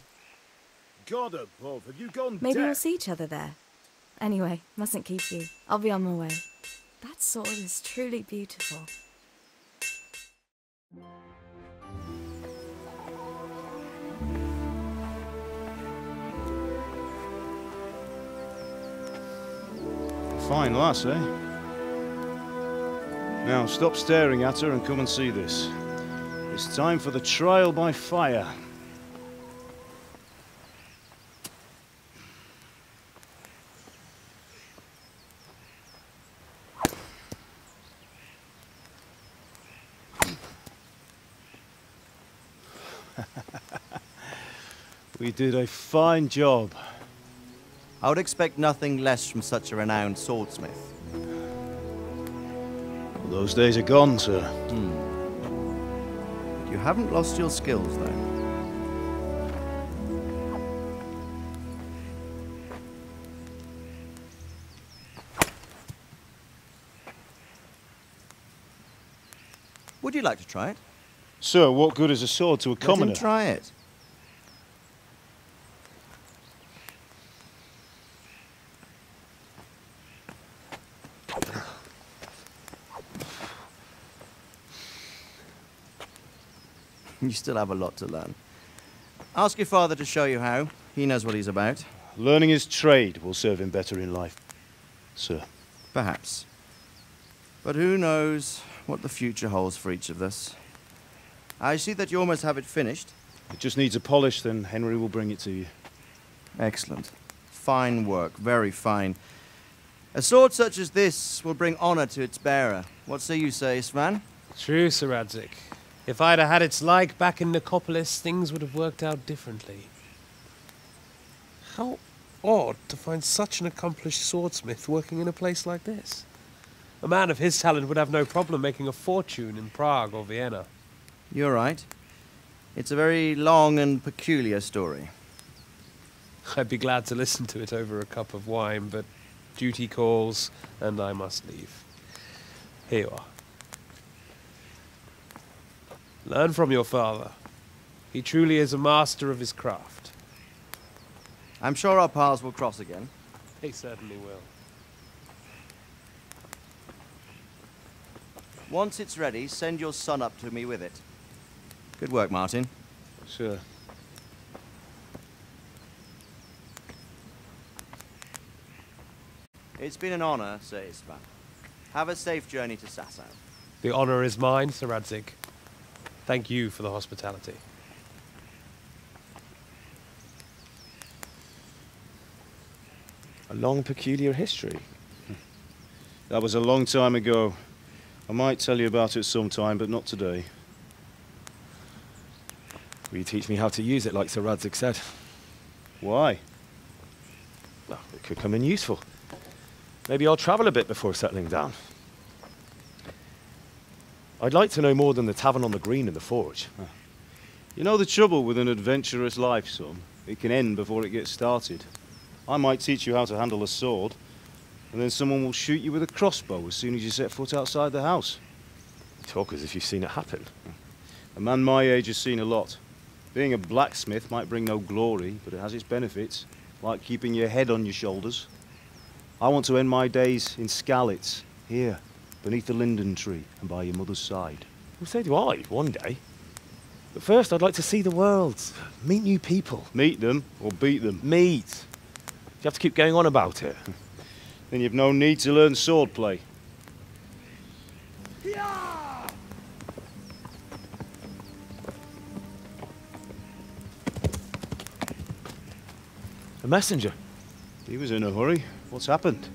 God above, have you gone Maybe deaf? we'll see each other there. Anyway, mustn't keep you. I'll be on my way. That sword is truly beautiful. Fine lass, eh? Now stop staring at her and come and see this. It's time for the trial by fire. we did a fine job. I would expect nothing less from such a renowned swordsmith. Those days are gone, sir. Hmm. You haven't lost your skills, though. Would you like to try it? Sir, what good is a sword to a Let him commoner? try it. You still have a lot to learn. Ask your father to show you how. He knows what he's about. Learning his trade will serve him better in life, sir. Perhaps. But who knows what the future holds for each of us. I see that you almost have it finished. It just needs a polish, then Henry will bring it to you. Excellent. Fine work, very fine. A sword such as this will bring honour to its bearer. What say you, say, Svan? True, Sir Radzig. If I'd have had its like back in Nicopolis, things would have worked out differently. How odd to find such an accomplished swordsmith working in a place like this. A man of his talent would have no problem making a fortune in Prague or Vienna. You're right. It's a very long and peculiar story. I'd be glad to listen to it over a cup of wine, but duty calls, and I must leave. Here you are. Learn from your father. He truly is a master of his craft. I'm sure our paths will cross again. He certainly will. Once it's ready, send your son up to me with it. Good work, Martin. Sure. It's been an honor, Sir Istvan. Have a safe journey to Sasau. The honor is mine, Sir Radzig. Thank you for the hospitality. A long, peculiar history. Hmm. That was a long time ago. I might tell you about it sometime, but not today. Will you teach me how to use it, like Sir Radzig said? Why? Well, it could come in useful. Maybe I'll travel a bit before settling down. I'd like to know more than the tavern on the green and the forge. You know the trouble with an adventurous life, son? It can end before it gets started. I might teach you how to handle a sword, and then someone will shoot you with a crossbow as soon as you set foot outside the house. You talk as if you've seen it happen. A man my age has seen a lot. Being a blacksmith might bring no glory, but it has its benefits, like keeping your head on your shoulders. I want to end my days in Skalitz, here, beneath the linden tree and by your mother's side. Well, so do I, one day. But first, I'd like to see the world, meet new people. Meet them or beat them? Meet. You have to keep going on about it. then you've no need to learn swordplay. A messenger. He was in a hurry. What's happened?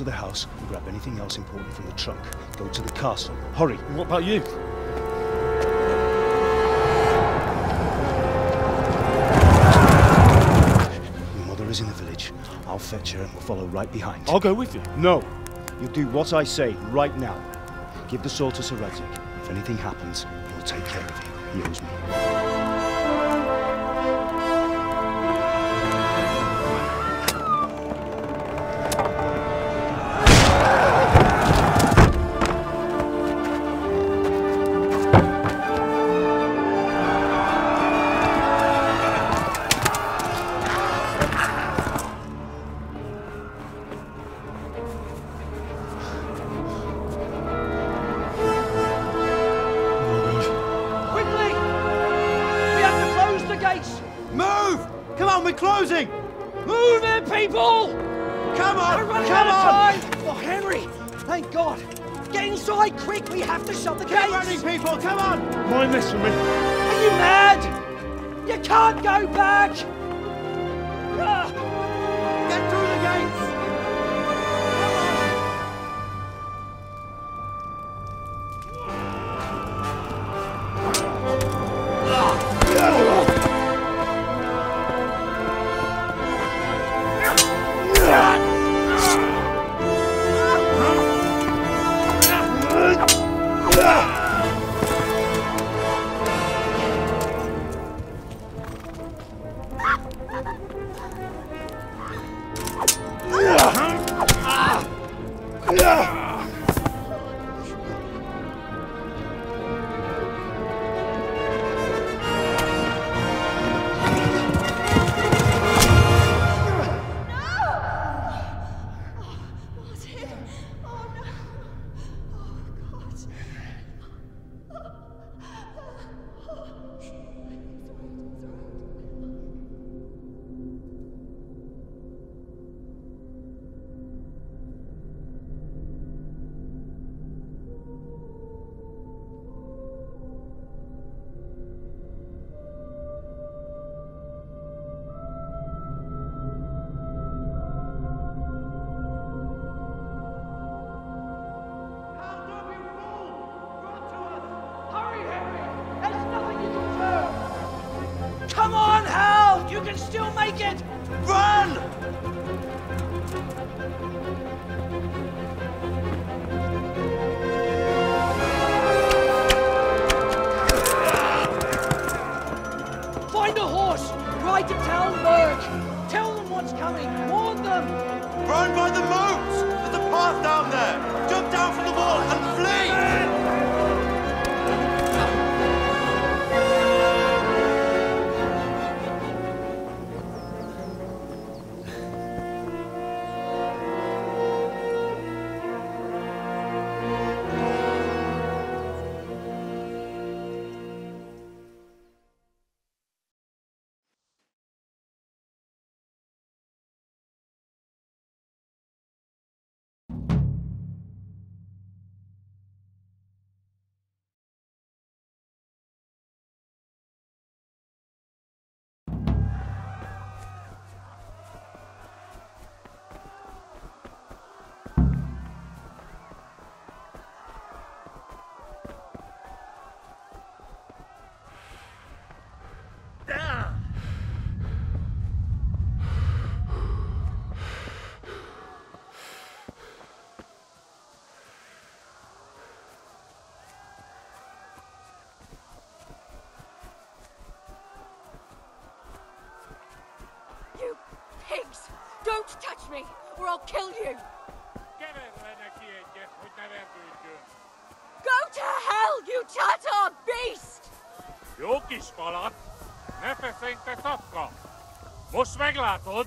Into the house, and grab anything else important from the trunk. Go to the castle. Hurry. What about you? Your mother is in the village. I'll fetch her and we'll follow right behind. I'll go with you. No. You do what I say right now. Give the sword to Sir. If anything happens, he'll take care of you. He owes me. Pigs! Don't touch me, or I'll kill you! Go to hell, you Tatar beast! Jókis falat, ne feszény te szapka! Most meglátod?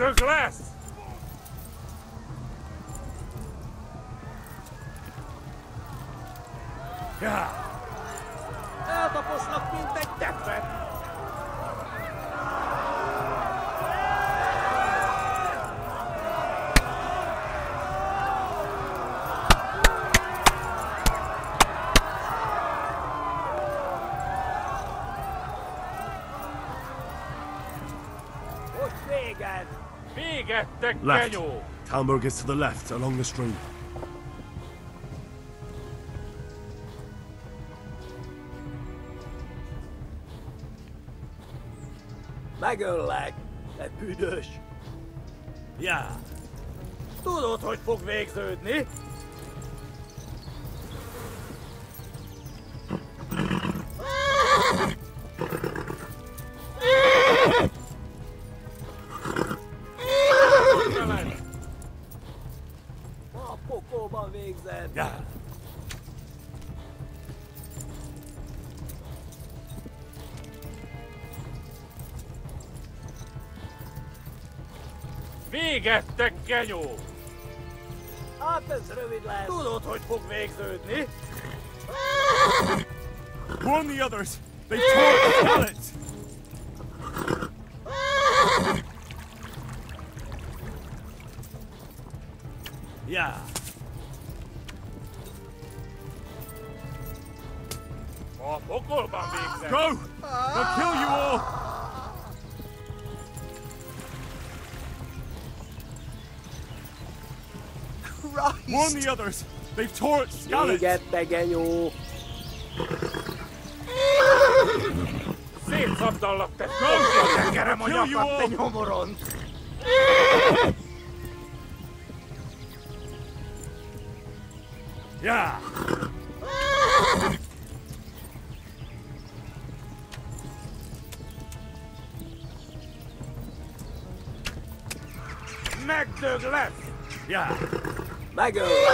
Doug last! Ja! Eltaposnak, mint egy tepe! Left. kenyó! Talmberg is to the left, along the stream. Megöllek, te büdös! Ja. Tudod, hogy fog végződni? Genyó! Hát ez rövid lesz. Tudod, hogy fog végződni? Warn the others! They tore the skeleton! Warn the others! They've tore its skeleton! Égette, genyó! Szétszabdallak, te Go! tekerem a Kill you nyakat, te all! nyomoron! Megöllek,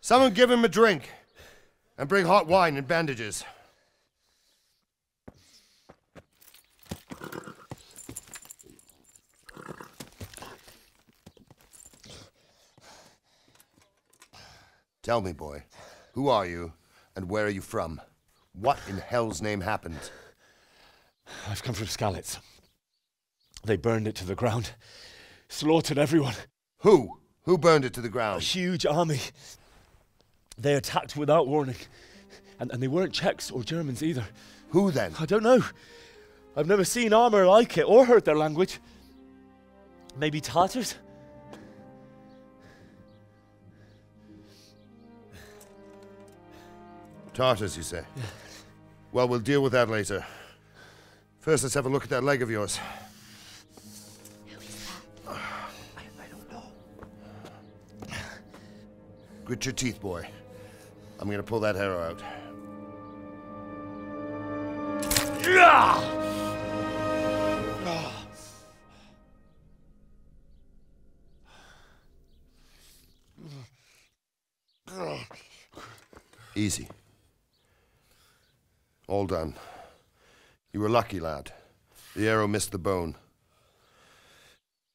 Someone give him a drink. And bring hot wine and bandages. Tell me, boy, who are you and where are you from? What in hell's name happened? I've come from Skalitz. They burned it to the ground, slaughtered everyone. Who? Who burned it to the ground? A huge army. They attacked without warning. And, and they weren't Czechs or Germans either. Who then? I don't know. I've never seen armor like it or heard their language. Maybe Tatars? Tartars, you say? Well, we'll deal with that later. First, let's have a look at that leg of yours. Grit your teeth, boy. I'm gonna pull that arrow out. Easy. All done. You were lucky, lad. The arrow missed the bone.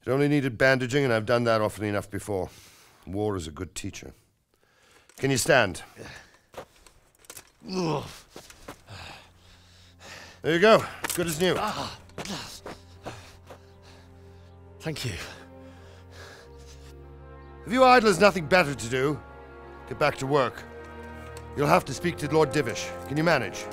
It only needed bandaging, and I've done that often enough before. War is a good teacher. Can you stand? There you go. Good as new. Thank you. If you idlers nothing better to do, get back to work. You'll have to speak to Lord Divish. Can you manage?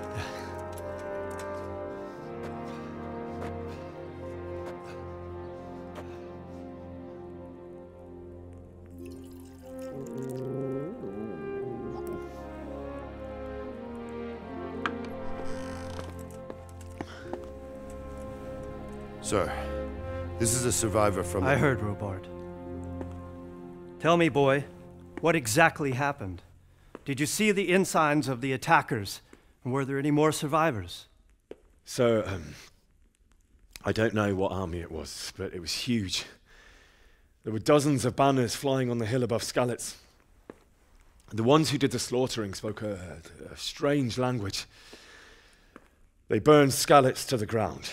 Sir, this is a survivor from. I heard, Robard. Tell me, boy, what exactly happened? Did you see the ensigns of the attackers? And were there any more survivors? So, um, I don't know what army it was, but it was huge. There were dozens of banners flying on the hill above Skalitz. The ones who did the slaughtering spoke a, a strange language. They burned Skalitz to the ground,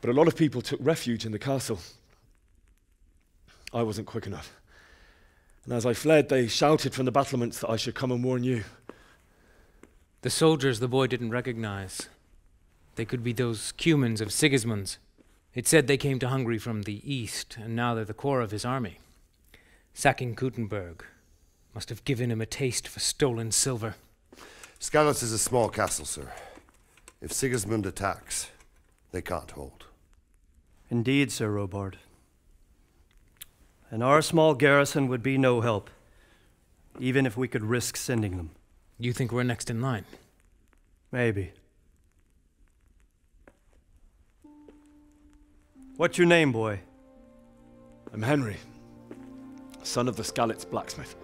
but a lot of people took refuge in the castle. I wasn't quick enough. And as I fled, they shouted from the battlements that I should come and warn you. The soldiers the boy didn't recognize. They could be those Cumans of Sigismund's. It said they came to Hungary from the east, and now they're the core of his army. Sacking Kuttenberg must have given him a taste for stolen silver. Skalitz is a small castle, sir. If Sigismund attacks, they can't hold. Indeed, Sir Robard. And our small garrison would be no help, even if we could risk sending them. You think we're next in line? Maybe. What's your name, boy? I'm Henry, son of the Skalitz blacksmith.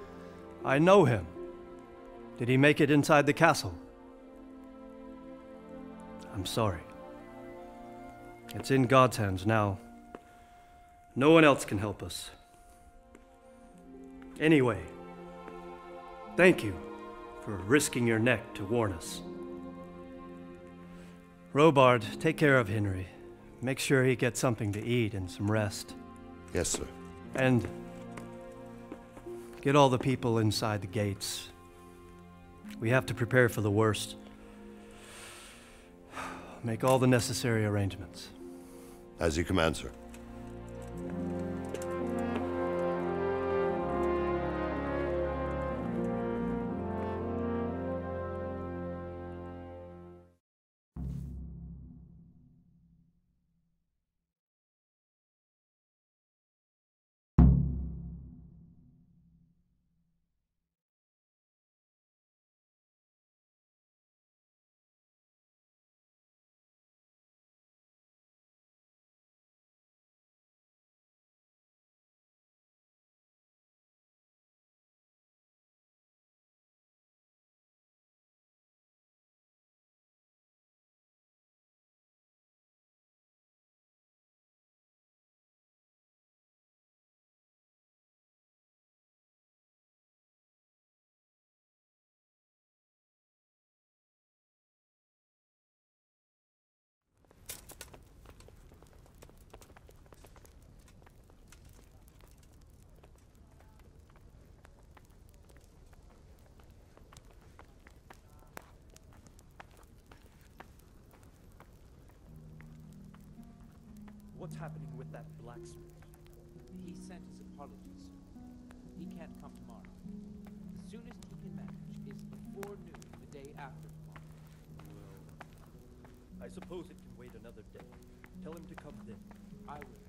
I know him. Did he make it inside the castle? I'm sorry. It's in God's hands now. No one else can help us. Anyway, thank you for risking your neck to warn us. Robard, take care of Henry. Make sure he gets something to eat and some rest. Yes, sir. And get all the people inside the gates. We have to prepare for the worst. Make all the necessary arrangements. As you command, sir. What's happening with that blacksmith? He sent his apologies. He can't come tomorrow. The soonest he can manage is before noon the day after tomorrow. Well, I suppose it can wait another day. Tell him to come then. I will.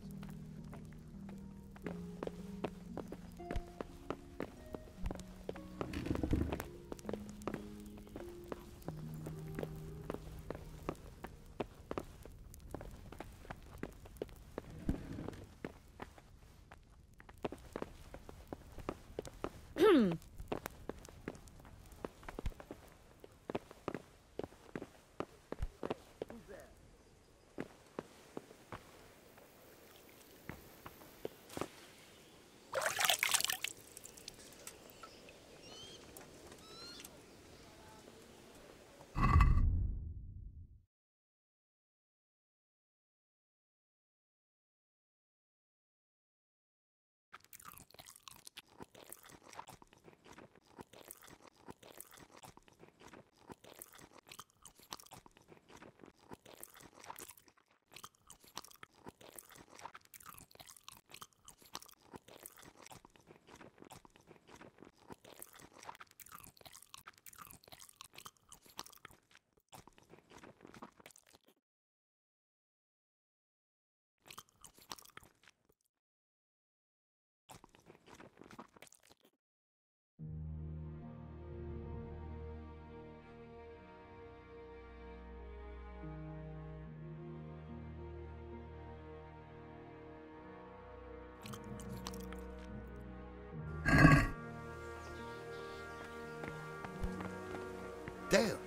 Dale.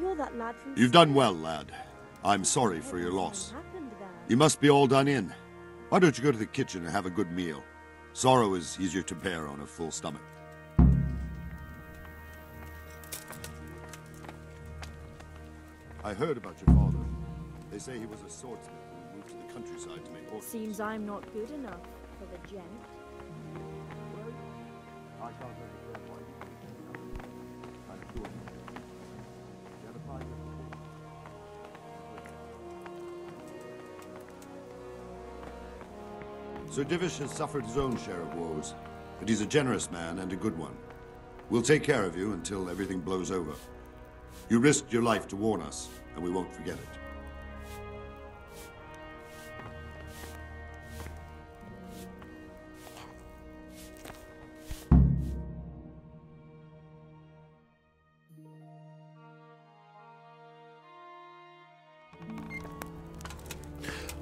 You're that lad from. You've done well, lad. I'm sorry for your loss. You must be all done in. Why don't you go to the kitchen and have a good meal? Sorrow is easier to bear on a full stomach. I heard about your father. They say he was a swordsman who moved to the countryside to make It horses. seems I'm not good enough for the gent. Sir Divish has suffered his own share of woes, but he's a generous man and a good one. We'll take care of you until everything blows over. You risked your life to warn us, and we won't forget it.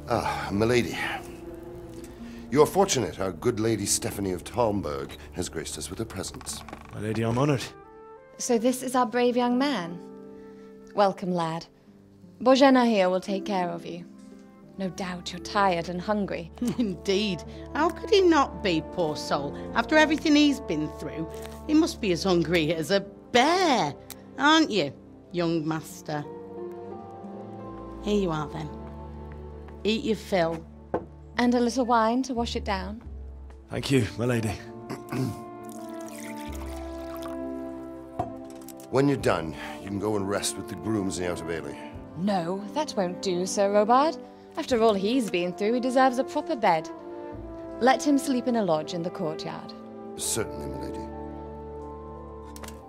Ah, milady. You are fortunate our good lady Stephanie of Talmberg has graced us with her presence. My lady, I'm honoured. So this is our brave young man. Welcome, lad. Bozhena here will take care of you. No doubt you're tired and hungry. Indeed. How could he not be, poor soul? After everything he's been through, he must be as hungry as a bear, aren't you, young master? Here you are, then. Eat your fill. And a little wine to wash it down. Thank you, my lady. When you're done, you can go and rest with the grooms in the Outer Bailey. No, that won't do, Sir Robard. After all he's been through, he deserves a proper bed. Let him sleep in a lodge in the courtyard. Certainly, my lady.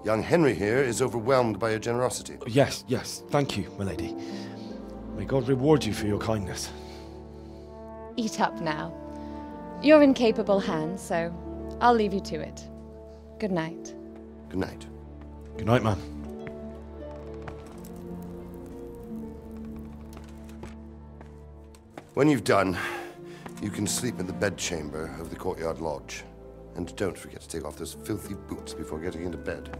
Young Henry here is overwhelmed by your generosity. Yes, yes. Thank you, my lady. May God reward you for your kindness. Eat up now. You're in capable hands, so I'll leave you to it. Good night. Good night. Good night, ma'am. When you've done, you can sleep in the bedchamber of the courtyard lodge. And don't forget to take off those filthy boots before getting into bed.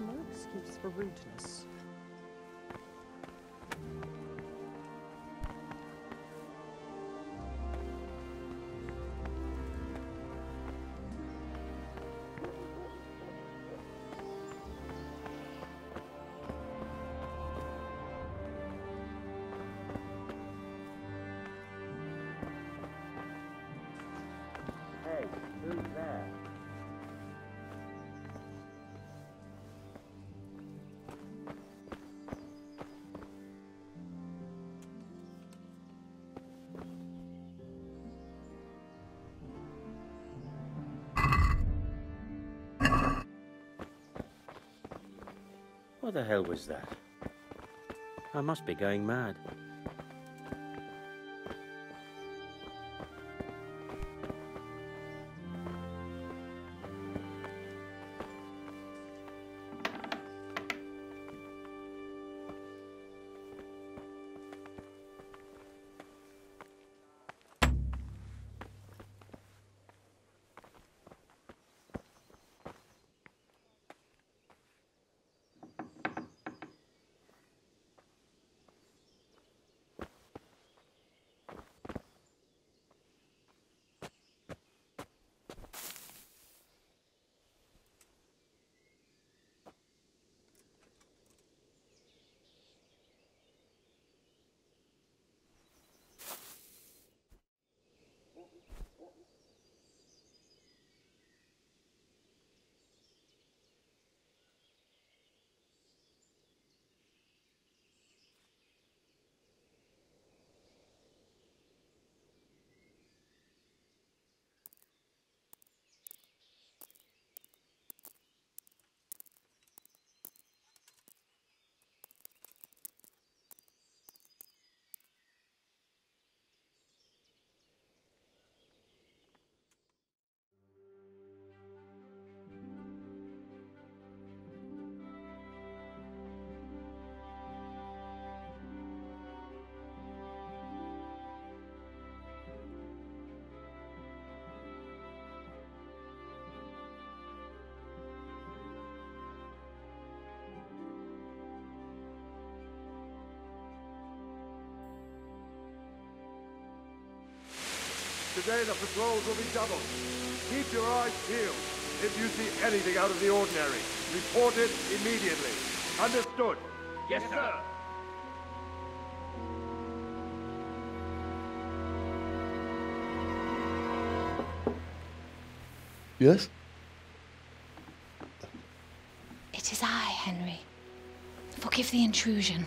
No excuse for rudeness. What the hell was that? I must be going mad. Today the patrols will be doubled. Keep your eyes peeled. If you see anything out of the ordinary, report it immediately. Understood? Yes, sir. Yes? It is I, Henry. Forgive the intrusion.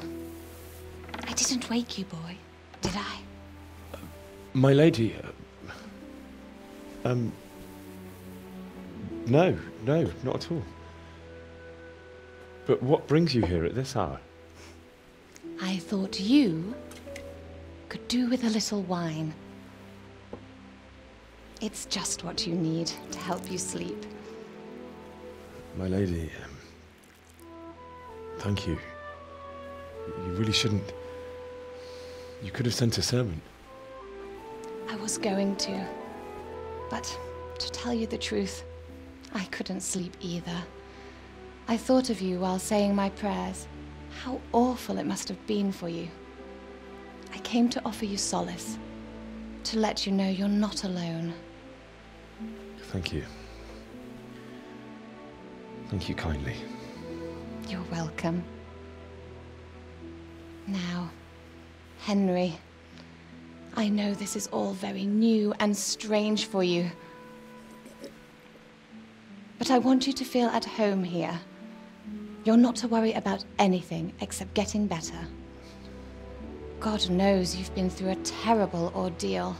I didn't wake you, boy, did I? My lady. Uh, um. No, no, not at all. But what brings you here at this hour? I thought you could do with a little wine. It's just what you need to help you sleep. My lady. Um, thank you. You really shouldn't. You could have sent a servant. I was going to. But to tell you the truth, I couldn't sleep either. I thought of you while saying my prayers. How awful it must have been for you. I came to offer you solace, to let you know you're not alone. Thank you. Thank you kindly. You're welcome. Now, Henry, I know this is all very new and strange for you. But I want you to feel at home here. You're not to worry about anything except getting better. God knows you've been through a terrible ordeal.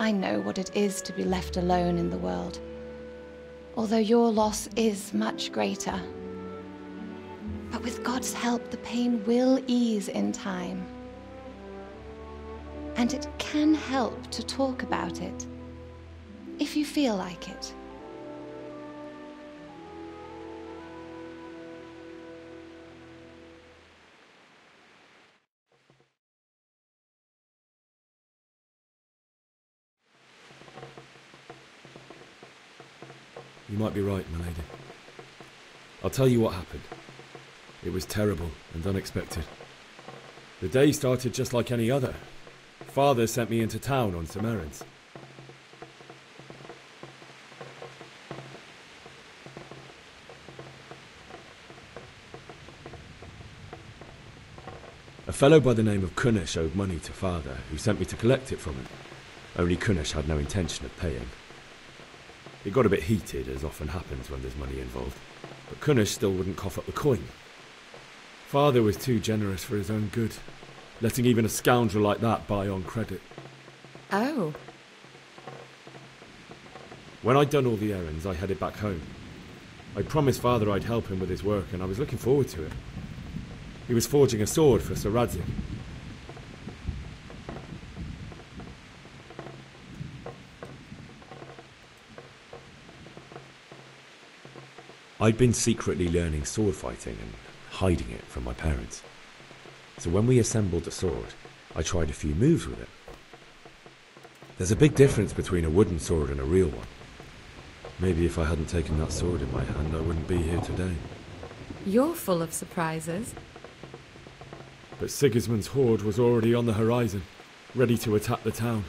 I know what it is to be left alone in the world. Although your loss is much greater. But with God's help, the pain will ease in time. And it can help to talk about it, if you feel like it. You might be right, my lady. I'll tell you what happened. It was terrible and unexpected. The day started just like any other. Father sent me into town on some errands. A fellow by the name of Kunesh owed money to father, who sent me to collect it from him. Only Kunesh had no intention of paying. It got a bit heated, as often happens when there's money involved, but Kunesh still wouldn't cough up the coin. Father was too generous for his own good, letting even a scoundrel like that buy on credit. Oh. When I'd done all the errands, I headed back home. I promised father I'd help him with his work, and I was looking forward to it. He was forging a sword for Sir Radzig. I'd been secretly learning sword fighting and hiding it from my parents. So when we assembled the sword, I tried a few moves with it. There's a big difference between a wooden sword and a real one. Maybe if I hadn't taken that sword in my hand, I wouldn't be here today. You're full of surprises. But Sigismund's horde was already on the horizon, ready to attack the town.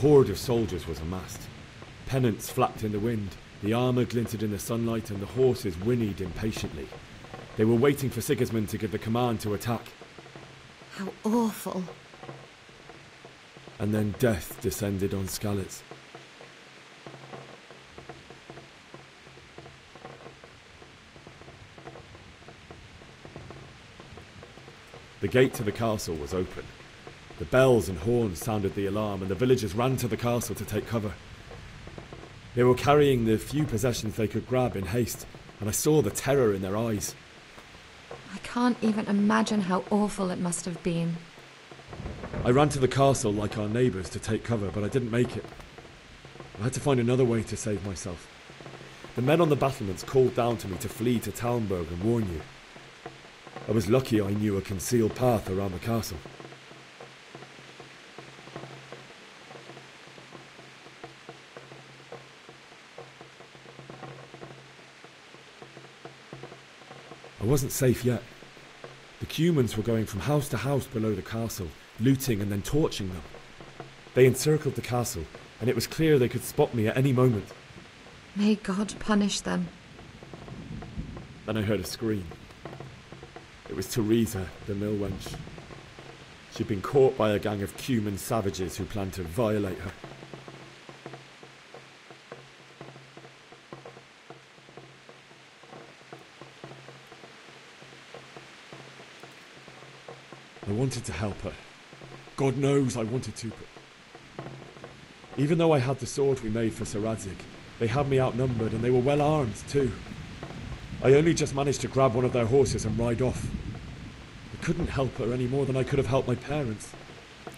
Horde of soldiers was amassed. Pennants flapped in the wind, the armour glinted in the sunlight, and the horses whinnied impatiently. They were waiting for Sigismund to give the command to attack. How awful. And then death descended on Skalitz. The gate to the castle was open. The bells and horns sounded the alarm, and the villagers ran to the castle to take cover. They were carrying the few possessions they could grab in haste, and I saw the terror in their eyes. I can't even imagine how awful it must have been. I ran to the castle like our neighbours to take cover, but I didn't make it. I had to find another way to save myself. The men on the battlements called down to me to flee to Talmberg and warn you. I was lucky I knew a concealed path around the castle. Wasn't safe yet. The Cumans were going from house to house below the castle, looting and then torching them. They encircled the castle, and it was clear they could spot me at any moment. May God punish them. Then I heard a scream. It was Theresa, the mill wench. She'd been caught by a gang of Cuman savages who planned to violate her. Wanted to help her. God knows I wanted to, but... Even though I had the sword we made for Sir Radzig, they had me outnumbered and they were well armed too. I only just managed to grab one of their horses and ride off. I couldn't help her any more than I could have helped my parents.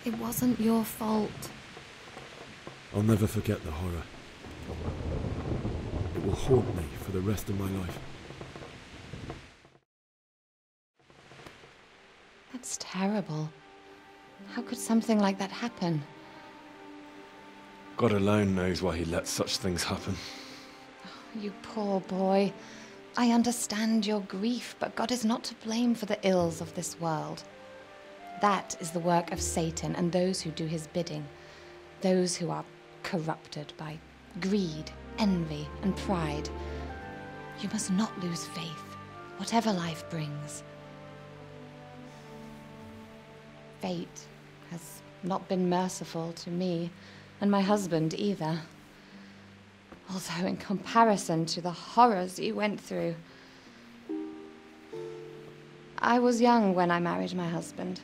It wasn't your fault. I'll never forget the horror. It will haunt me for the rest of my life. That's terrible. How could something like that happen? God alone knows why he lets such things happen. You poor boy. I understand your grief, but God is not to blame for the ills of this world. That is the work of Satan and those who do his bidding, those who are corrupted by greed, envy, and pride. You must not lose faith, whatever life brings. Fate has not been merciful to me, and my husband either. Although, in comparison to the horrors you went through, I was young when I married my husband.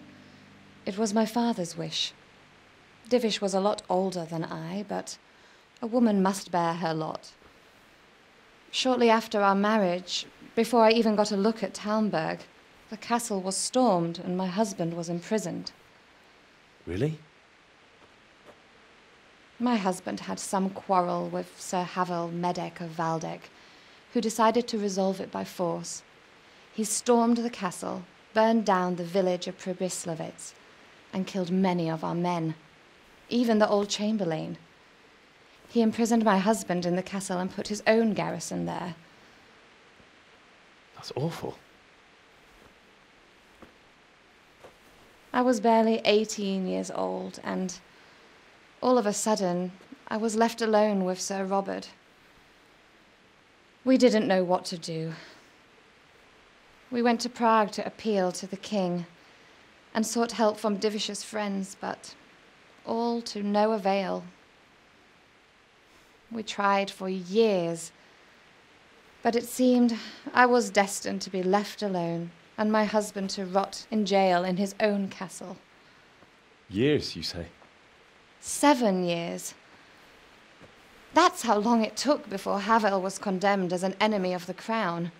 It was my father's wish. Divish was a lot older than I, but a woman must bear her lot. Shortly after our marriage, before I even got a look at Talmberg, the castle was stormed and my husband was imprisoned. Really? My husband had some quarrel with Sir Havel Medek of Valdek, who decided to resolve it by force. He stormed the castle, burned down the village of Pribyslavitz, and killed many of our men, even the old chamberlain. He imprisoned my husband in the castle and put his own garrison there. That's awful. I was barely 18 years old, and all of a sudden, I was left alone with Sir Robard. We didn't know what to do. We went to Prague to appeal to the king and sought help from Divish's friends, but all to no avail. We tried for years, but it seemed I was destined to be left alone and my husband to rot in jail in his own castle. Years, you say? Seven years. That's how long it took before Havel was condemned as an enemy of the crown.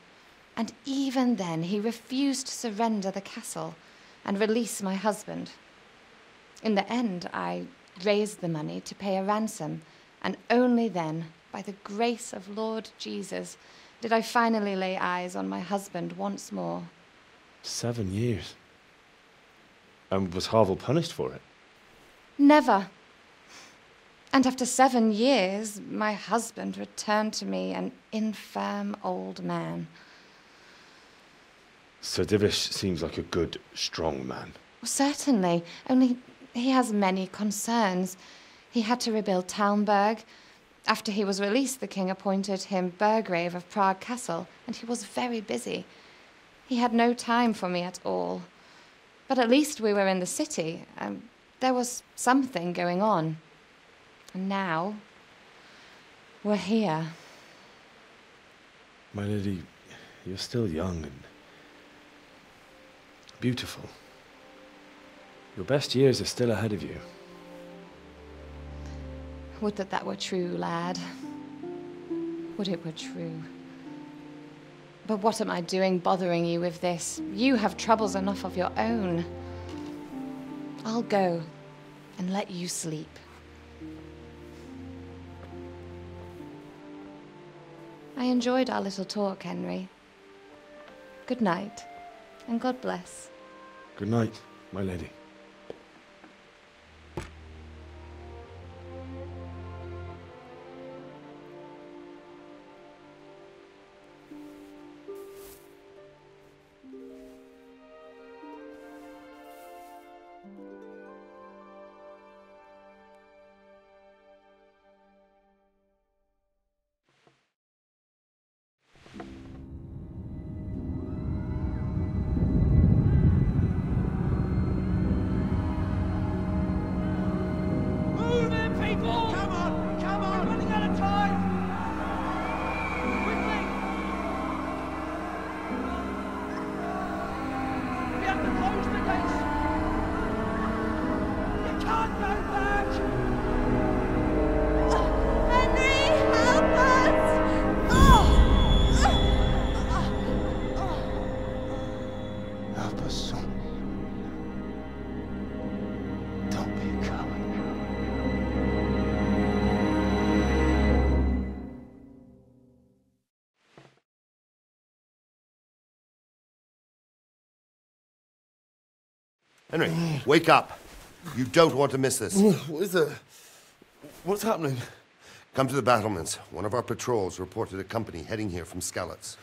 And even then, he refused to surrender the castle and release my husband. In the end, I raised the money to pay a ransom, and only then, by the grace of Lord Jesus, did I finally lay eyes on my husband once more. Seven years. And was Havel punished for it? Never. And after seven years, my husband returned to me an infirm old man. Sir Divish seems like a good, strong man. Certainly, only he has many concerns. He had to rebuild Talmberg. After he was released, the king appointed him Burgrave of Prague Castle, and he was very busy. He had no time for me at all. But at least we were in the city. and there was something going on. And now, we're here. My lady, you're still young and beautiful. Your best years are still ahead of you. Would that that were true, lad. Would it were true. But what am I doing bothering you with this? You have troubles enough of your own. I'll go and let you sleep. I enjoyed our little talk, Henry. Good night, and God bless. Good night, my lady. Henry, mm. wake up. You don't want to miss this. Mm, what is it? What's happening? Come to the battlements. One of our patrols reported a company heading here from Skalitz.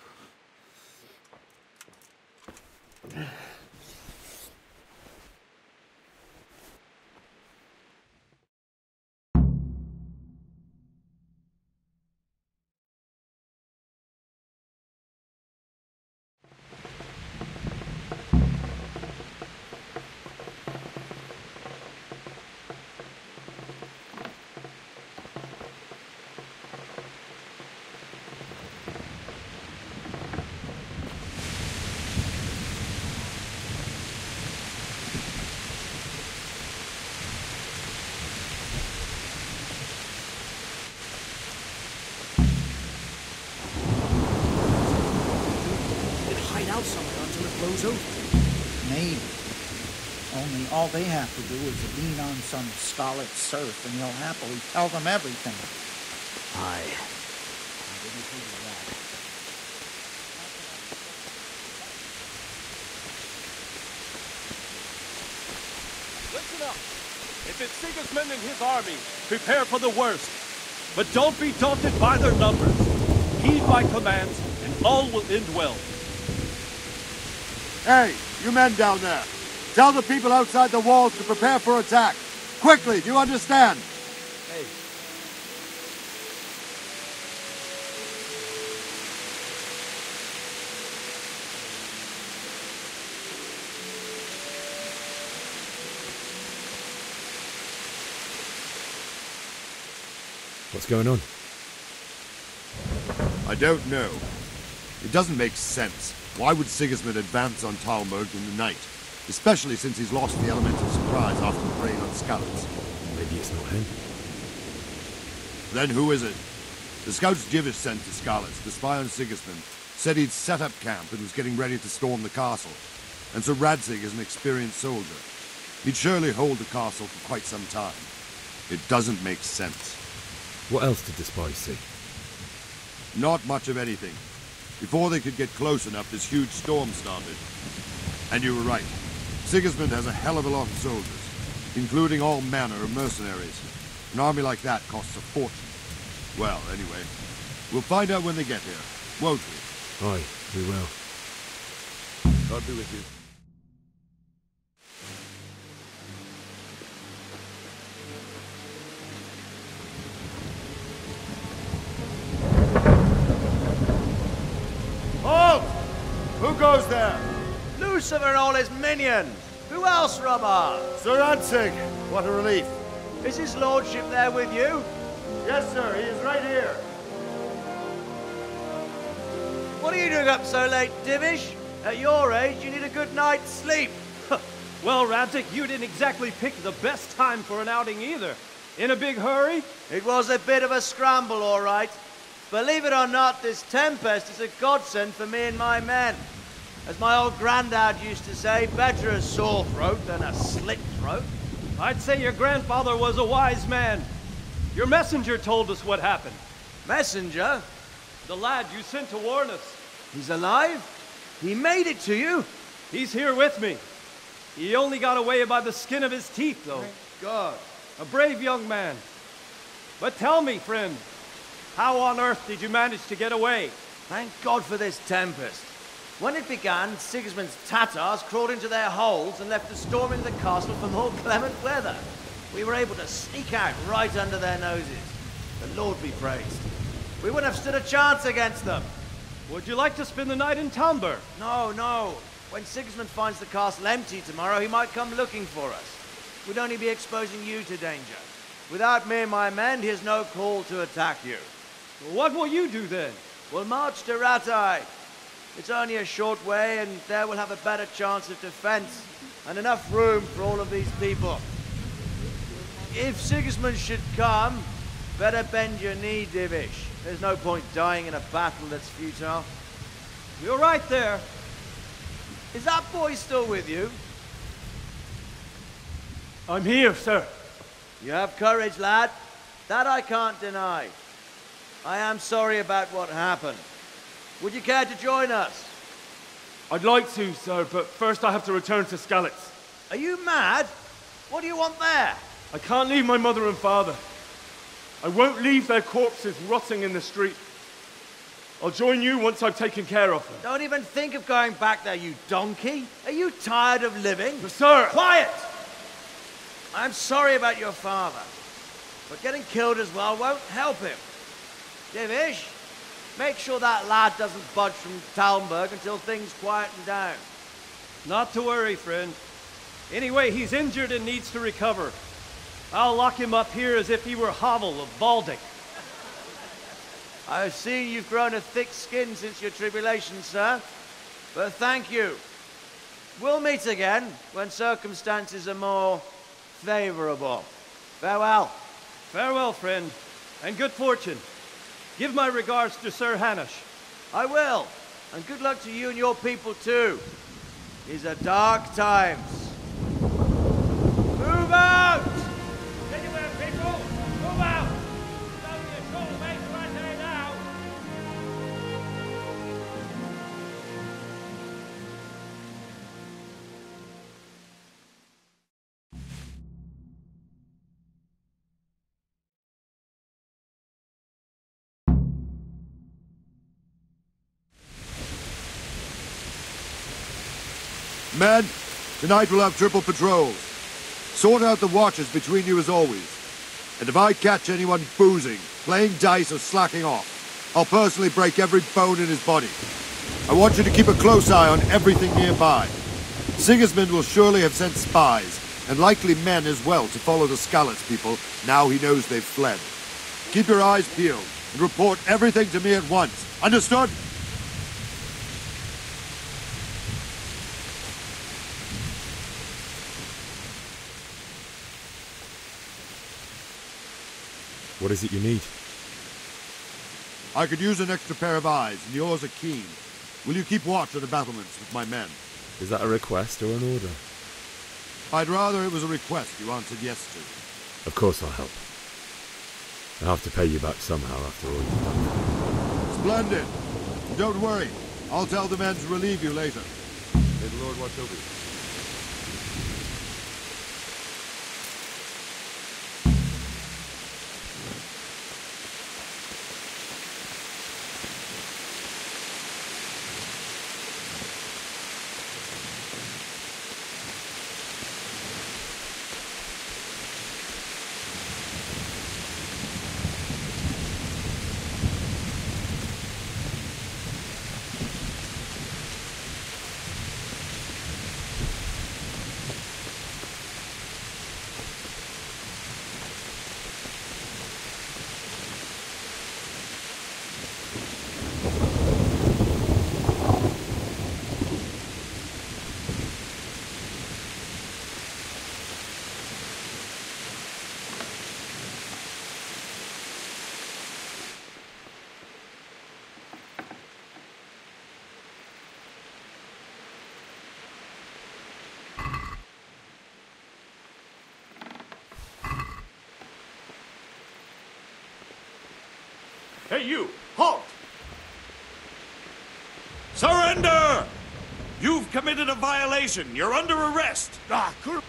They have to do is lean on some Skalitz serf and he'll happily tell them everything. Aye. I didn't think of that. Listen up. If it's Sigismund and his army, prepare for the worst. But don't be daunted by their numbers. Heed my commands, and all will end well. Hey, you men down there. Tell the people outside the walls to prepare for attack. Quickly, do you understand? Hey. What's going on? I don't know. It doesn't make sense. Why would Sigismund advance on Talmberg in the night? Especially since he's lost the element of surprise after the raid on Skalitz. Maybe it's not him. Then who is it? The scouts Divish sent to Skalitz, the spy on Sigismund, said he'd set up camp and was getting ready to storm the castle. And so Radzig is an experienced soldier. He'd surely hold the castle for quite some time. It doesn't make sense. What else did the spy see? Not much of anything. Before they could get close enough, this huge storm started. And you were right. Sigismund has a hell of a lot of soldiers, including all manner of mercenaries. An army like that costs a fortune. Well, anyway, we'll find out when they get here, won't we? Aye, we will. God be with you. Halt! Who goes there? Lucifer and all his minions. Who else, Robard? Sir Ansig, what a relief. Is his lordship there with you? Yes, sir, he is right here. What are you doing up so late, Divish? At your age, you need a good night's sleep. well, Radzig, you didn't exactly pick the best time for an outing either. In a big hurry? It was a bit of a scramble, all right. Believe it or not, this tempest is a godsend for me and my men. As my old granddad used to say, better a sore throat than a slit throat. I'd say your grandfather was a wise man. Your messenger told us what happened. Messenger? The lad you sent to warn us. He's alive? He made it to you? He's here with me. He only got away by the skin of his teeth, though. Thank God. A brave young man. But tell me, friend, how on earth did you manage to get away? Thank God for this tempest. When it began, Sigismund's Tatars crawled into their holes and left us storming the castle for more clement weather. We were able to sneak out right under their noses. The Lord be praised. We wouldn't have stood a chance against them. Would you like to spend the night in Talmberg? No, no. When Sigismund finds the castle empty tomorrow, he might come looking for us. We'd only be exposing you to danger. Without me and my men, he has no call to attack you. What will you do then? We'll march to Rattay. It's only a short way, and there we'll have a better chance of defense and enough room for all of these people. If Sigismund should come, better bend your knee, Divish. There's no point dying in a battle that's futile. You're right there. Is that boy still with you? I'm here, sir. You have courage, lad. That I can't deny. I am sorry about what happened. Would you care to join us? I'd like to, sir, but first I have to return to Skalitz. Are you mad? What do you want there? I can't leave my mother and father. I won't leave their corpses rotting in the street. I'll join you once I've taken care of them. Don't even think of going back there, you donkey. Are you tired of living? But sir! Quiet! I'm sorry about your father, but getting killed as well won't help him. Divish, make sure that lad doesn't budge from Talmberg until things quieten down. Not to worry, friend. Anyway, he's injured and needs to recover. I'll lock him up here as if he were Havel of Valdek. I've seen you've grown a thick skin since your tribulation, sir. But thank you. We'll meet again when circumstances are more favorable. Farewell. Farewell, friend, and good fortune. Give my regards to Sir Hanush. I will. And good luck to you and your people, too. These are dark times. Men, tonight we'll have triple patrols. Sort out the watches between you as always. And if I catch anyone boozing, playing dice, or slacking off, I'll personally break every bone in his body. I want you to keep a close eye on everything nearby. Sigismund will surely have sent spies, and likely men as well, to follow the Skalitz people now he knows they've fled. Keep your eyes peeled, and report everything to me at once. Understood? What is it you need? I could use an extra pair of eyes, and yours are keen. Will you keep watch at the battlements with my men? Is that a request or an order? I'd rather it was a request you answered yes to. Of course I'll help. I have to pay you back somehow after all you've done. Splendid! Don't worry. I'll tell the men to relieve you later. May the Lord watch over you. Hey, you! Halt! Surrender! You've committed a violation. You're under arrest. Ah, cur-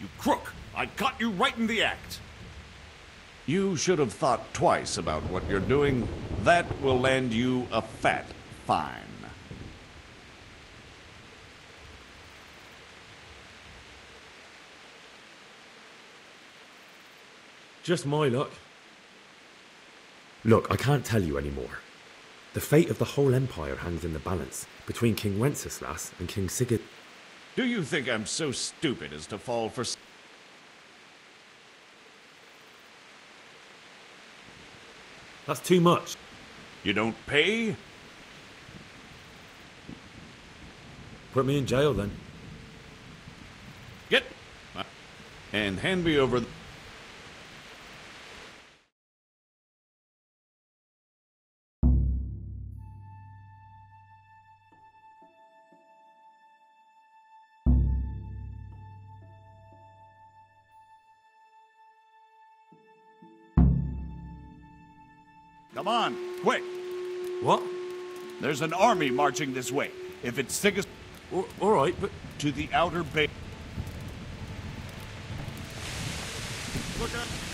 You crook! I caught you right in the act. You should have thought twice about what you're doing. That will land you a fat fine. Just my luck. Look, I can't tell you anymore. The fate of the whole empire hangs in the balance between King Wenceslas and King Sigurd. Do you think I'm so stupid as to fall for. That's too much. You don't pay? Put me in jail then. Get. And hand me over. There's an army marching this way. If it's Sigis. All right, but. To the outer bay. Look out.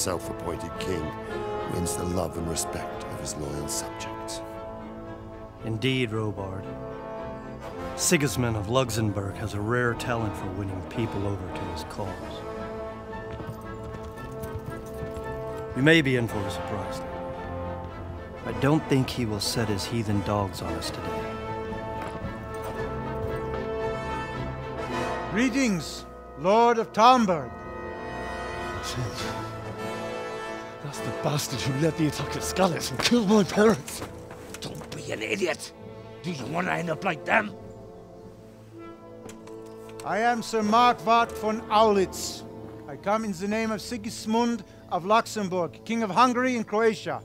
Self-appointed king wins the love and respect of his loyal subjects. Indeed, Robard. Sigismund of Luxembourg has a rare talent for winning people over to his cause. We may be in for a surprise, though. I don't think he will set his heathen dogs on us today. Greetings, Lord of Talmberg. That's the bastard who led the attack at Skalitz and killed my parents. Don't be an idiot. Do you want to end up like them? I am Sir Markvart von Aulitz. I come in the name of Sigismund of Luxembourg, King of Hungary and Croatia,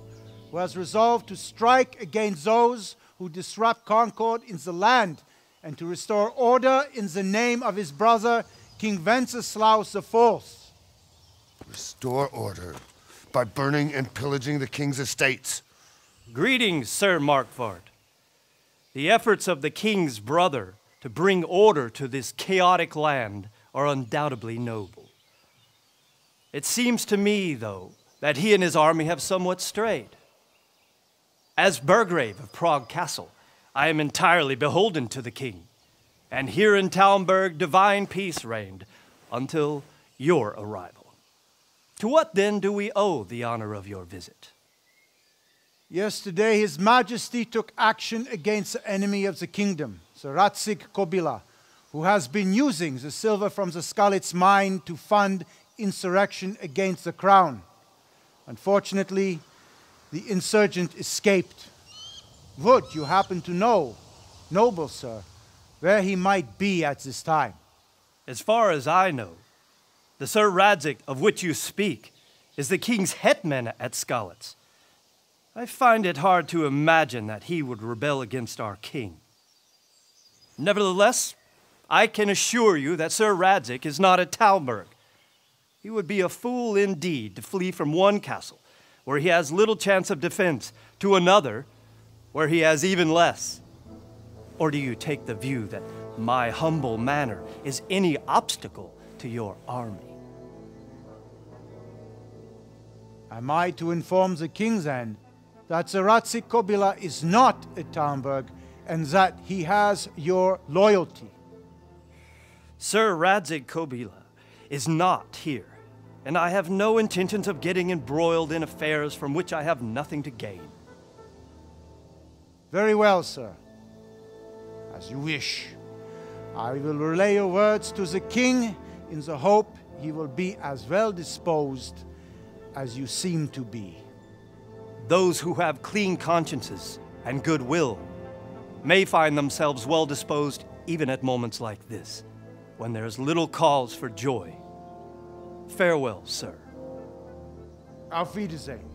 who has resolved to strike against those who disrupt concord in the land and to restore order in the name of his brother, King Wenceslaus IV. Restore order by burning and pillaging the king's estates. Greetings, Sir Markvart. The efforts of the king's brother to bring order to this chaotic land are undoubtedly noble. It seems to me, though, that he and his army have somewhat strayed. As Burgrave of Prague Castle, I am entirely beholden to the king, and here in Talmberg divine peace reigned until your arrival. To what then do we owe the honor of your visit? Yesterday, His Majesty took action against the enemy of the kingdom, the Radzig Kobyla, who has been using the silver from the Skalitz mine to fund insurrection against the crown. Unfortunately, the insurgent escaped. Would you happen to know, noble sir, where he might be at this time? As far as I know, the Sir Radzig of which you speak is the king's hetman at Skalitz. I find it hard to imagine that he would rebel against our king. Nevertheless, I can assure you that Sir Radzig is not at Talmberg. He would be a fool indeed to flee from one castle where he has little chance of defense to another where he has even less. Or do you take the view that my humble manor is any obstacle to your army? Am I to inform the king then that Sir Radzig Kobyla is not at Talmberg and that he has your loyalty? Sir Radzig Kobyla is not here, and I have no intentions of getting embroiled in affairs from which I have nothing to gain. Very well, sir. As you wish. I will relay your words to the king in the hope he will be as well disposed as you seem to be. Those who have clean consciences and goodwill may find themselves well disposed even at moments like this, when there is little cause for joy. Farewell, sir. Auf Wiedersehen.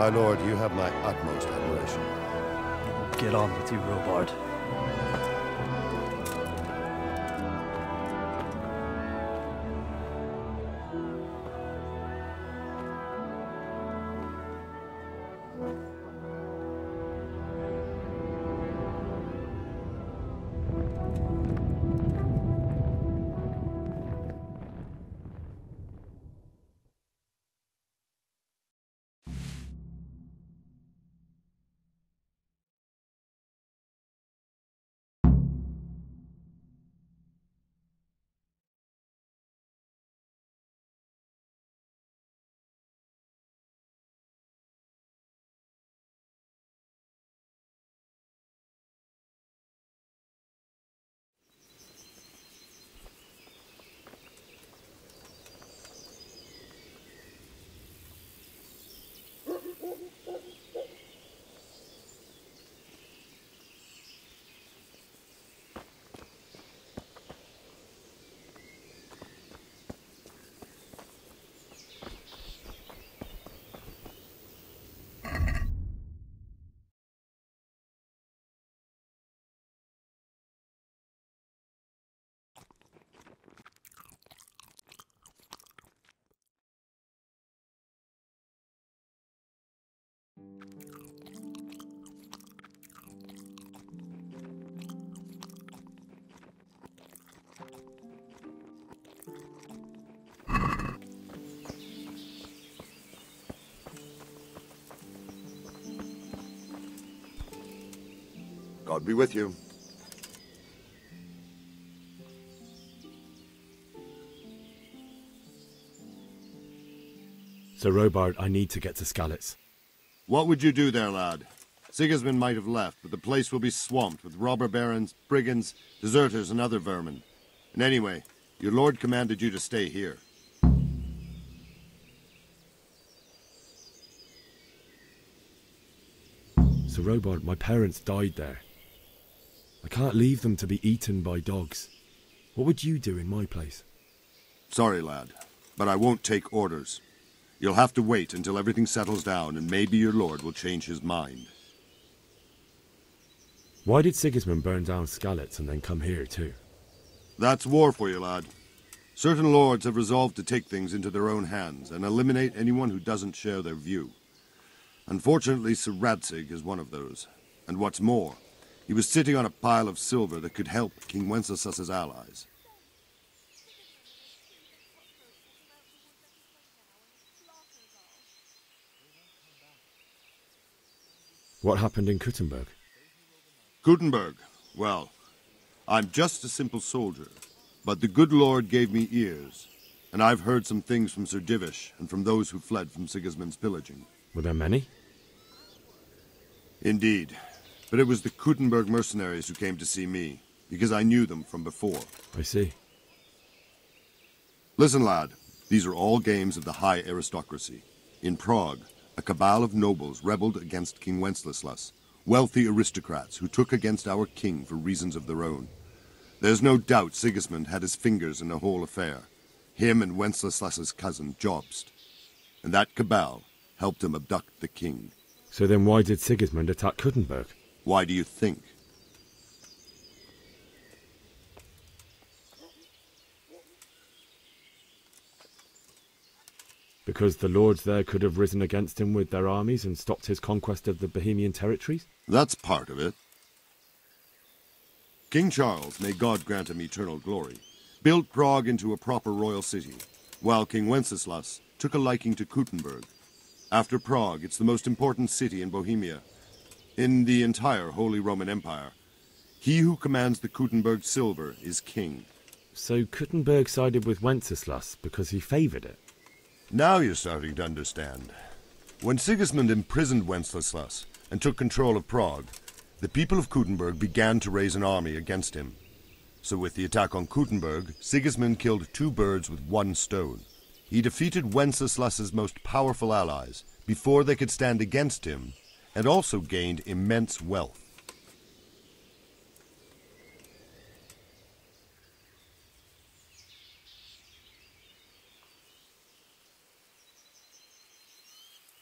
My lord, you have my utmost admiration. Get on with you, Robard. God be with you. Sir Robard, I need to get to Skalitz. What would you do there, lad? Sigismund might have left, but the place will be swamped with robber barons, brigands, deserters, and other vermin. And anyway, your lord commanded you to stay here. Sir Robard, my parents died there. I can't leave them to be eaten by dogs. What would you do in my place? Sorry, lad, but I won't take orders. You'll have to wait until everything settles down, and maybe your lord will change his mind. Why did Sigismund burn down Skalitz and then come here too? That's war for you, lad. Certain lords have resolved to take things into their own hands and eliminate anyone who doesn't share their view. Unfortunately, Sir Radzig is one of those. And what's more, he was sitting on a pile of silver that could help King Wenceslas's allies. What happened in Kuttenberg? Gutenberg. Well, I'm just a simple soldier, but the good Lord gave me ears, and I've heard some things from Sir Divish and from those who fled from Sigismund's pillaging. Were there many? Indeed, but it was the Kuttenberg mercenaries who came to see me, because I knew them from before. I see. Listen, lad, these are all games of the high aristocracy. In Prague, a cabal of nobles rebelled against King Wenceslas, wealthy aristocrats who took against our king for reasons of their own. There's no doubt Sigismund had his fingers in the whole affair, him and Wenceslas's cousin, Jobst. And that cabal helped him abduct the king. So then why did Sigismund attack Kuttenberg? Why do you think? Because the lords there could have risen against him with their armies and stopped his conquest of the Bohemian territories? That's part of it. King Charles, may God grant him eternal glory, built Prague into a proper royal city, while King Wenceslas took a liking to Kuttenberg. After Prague, it's the most important city in Bohemia, in the entire Holy Roman Empire. He who commands the Kuttenberg silver is king. So Kuttenberg sided with Wenceslas because he favoured it? Now you're starting to understand. When Sigismund imprisoned Wenceslas and took control of Prague, the people of Kuttenberg began to raise an army against him. So with the attack on Kuttenberg, Sigismund killed two birds with one stone. He defeated Wenceslas's most powerful allies before they could stand against him, and also gained immense wealth.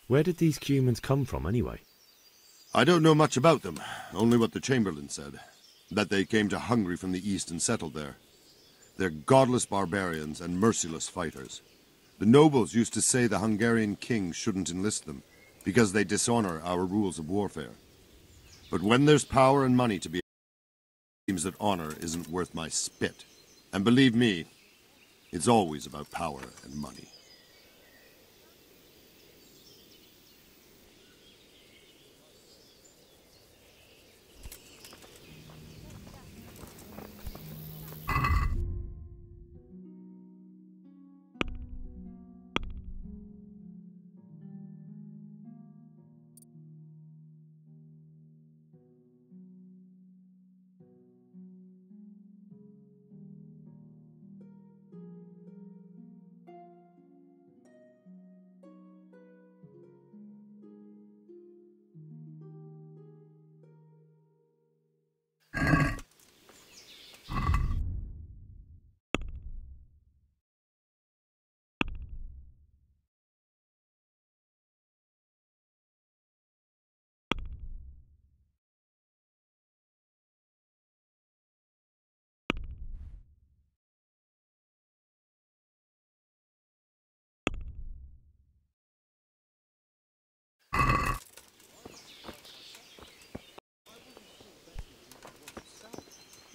Where did these Cumans come from, anyway? I don't know much about them, only what the Chamberlain said. That they came to Hungary from the east and settled there. They're godless barbarians and merciless fighters. The nobles used to say the Hungarian king shouldn't enlist them, because they dishonor our rules of warfare. But when there's power and money to be it seems that honor isn't worth my spit. And believe me, it's always about power and money.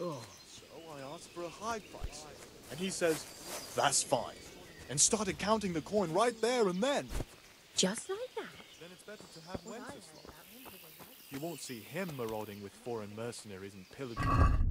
Oh, so I asked for a high price. And he says, that's fine. And started counting the coin right there and then. Just like that? Then it's better to have Wenceslas. You won't see him marauding with foreign mercenaries and pillaging.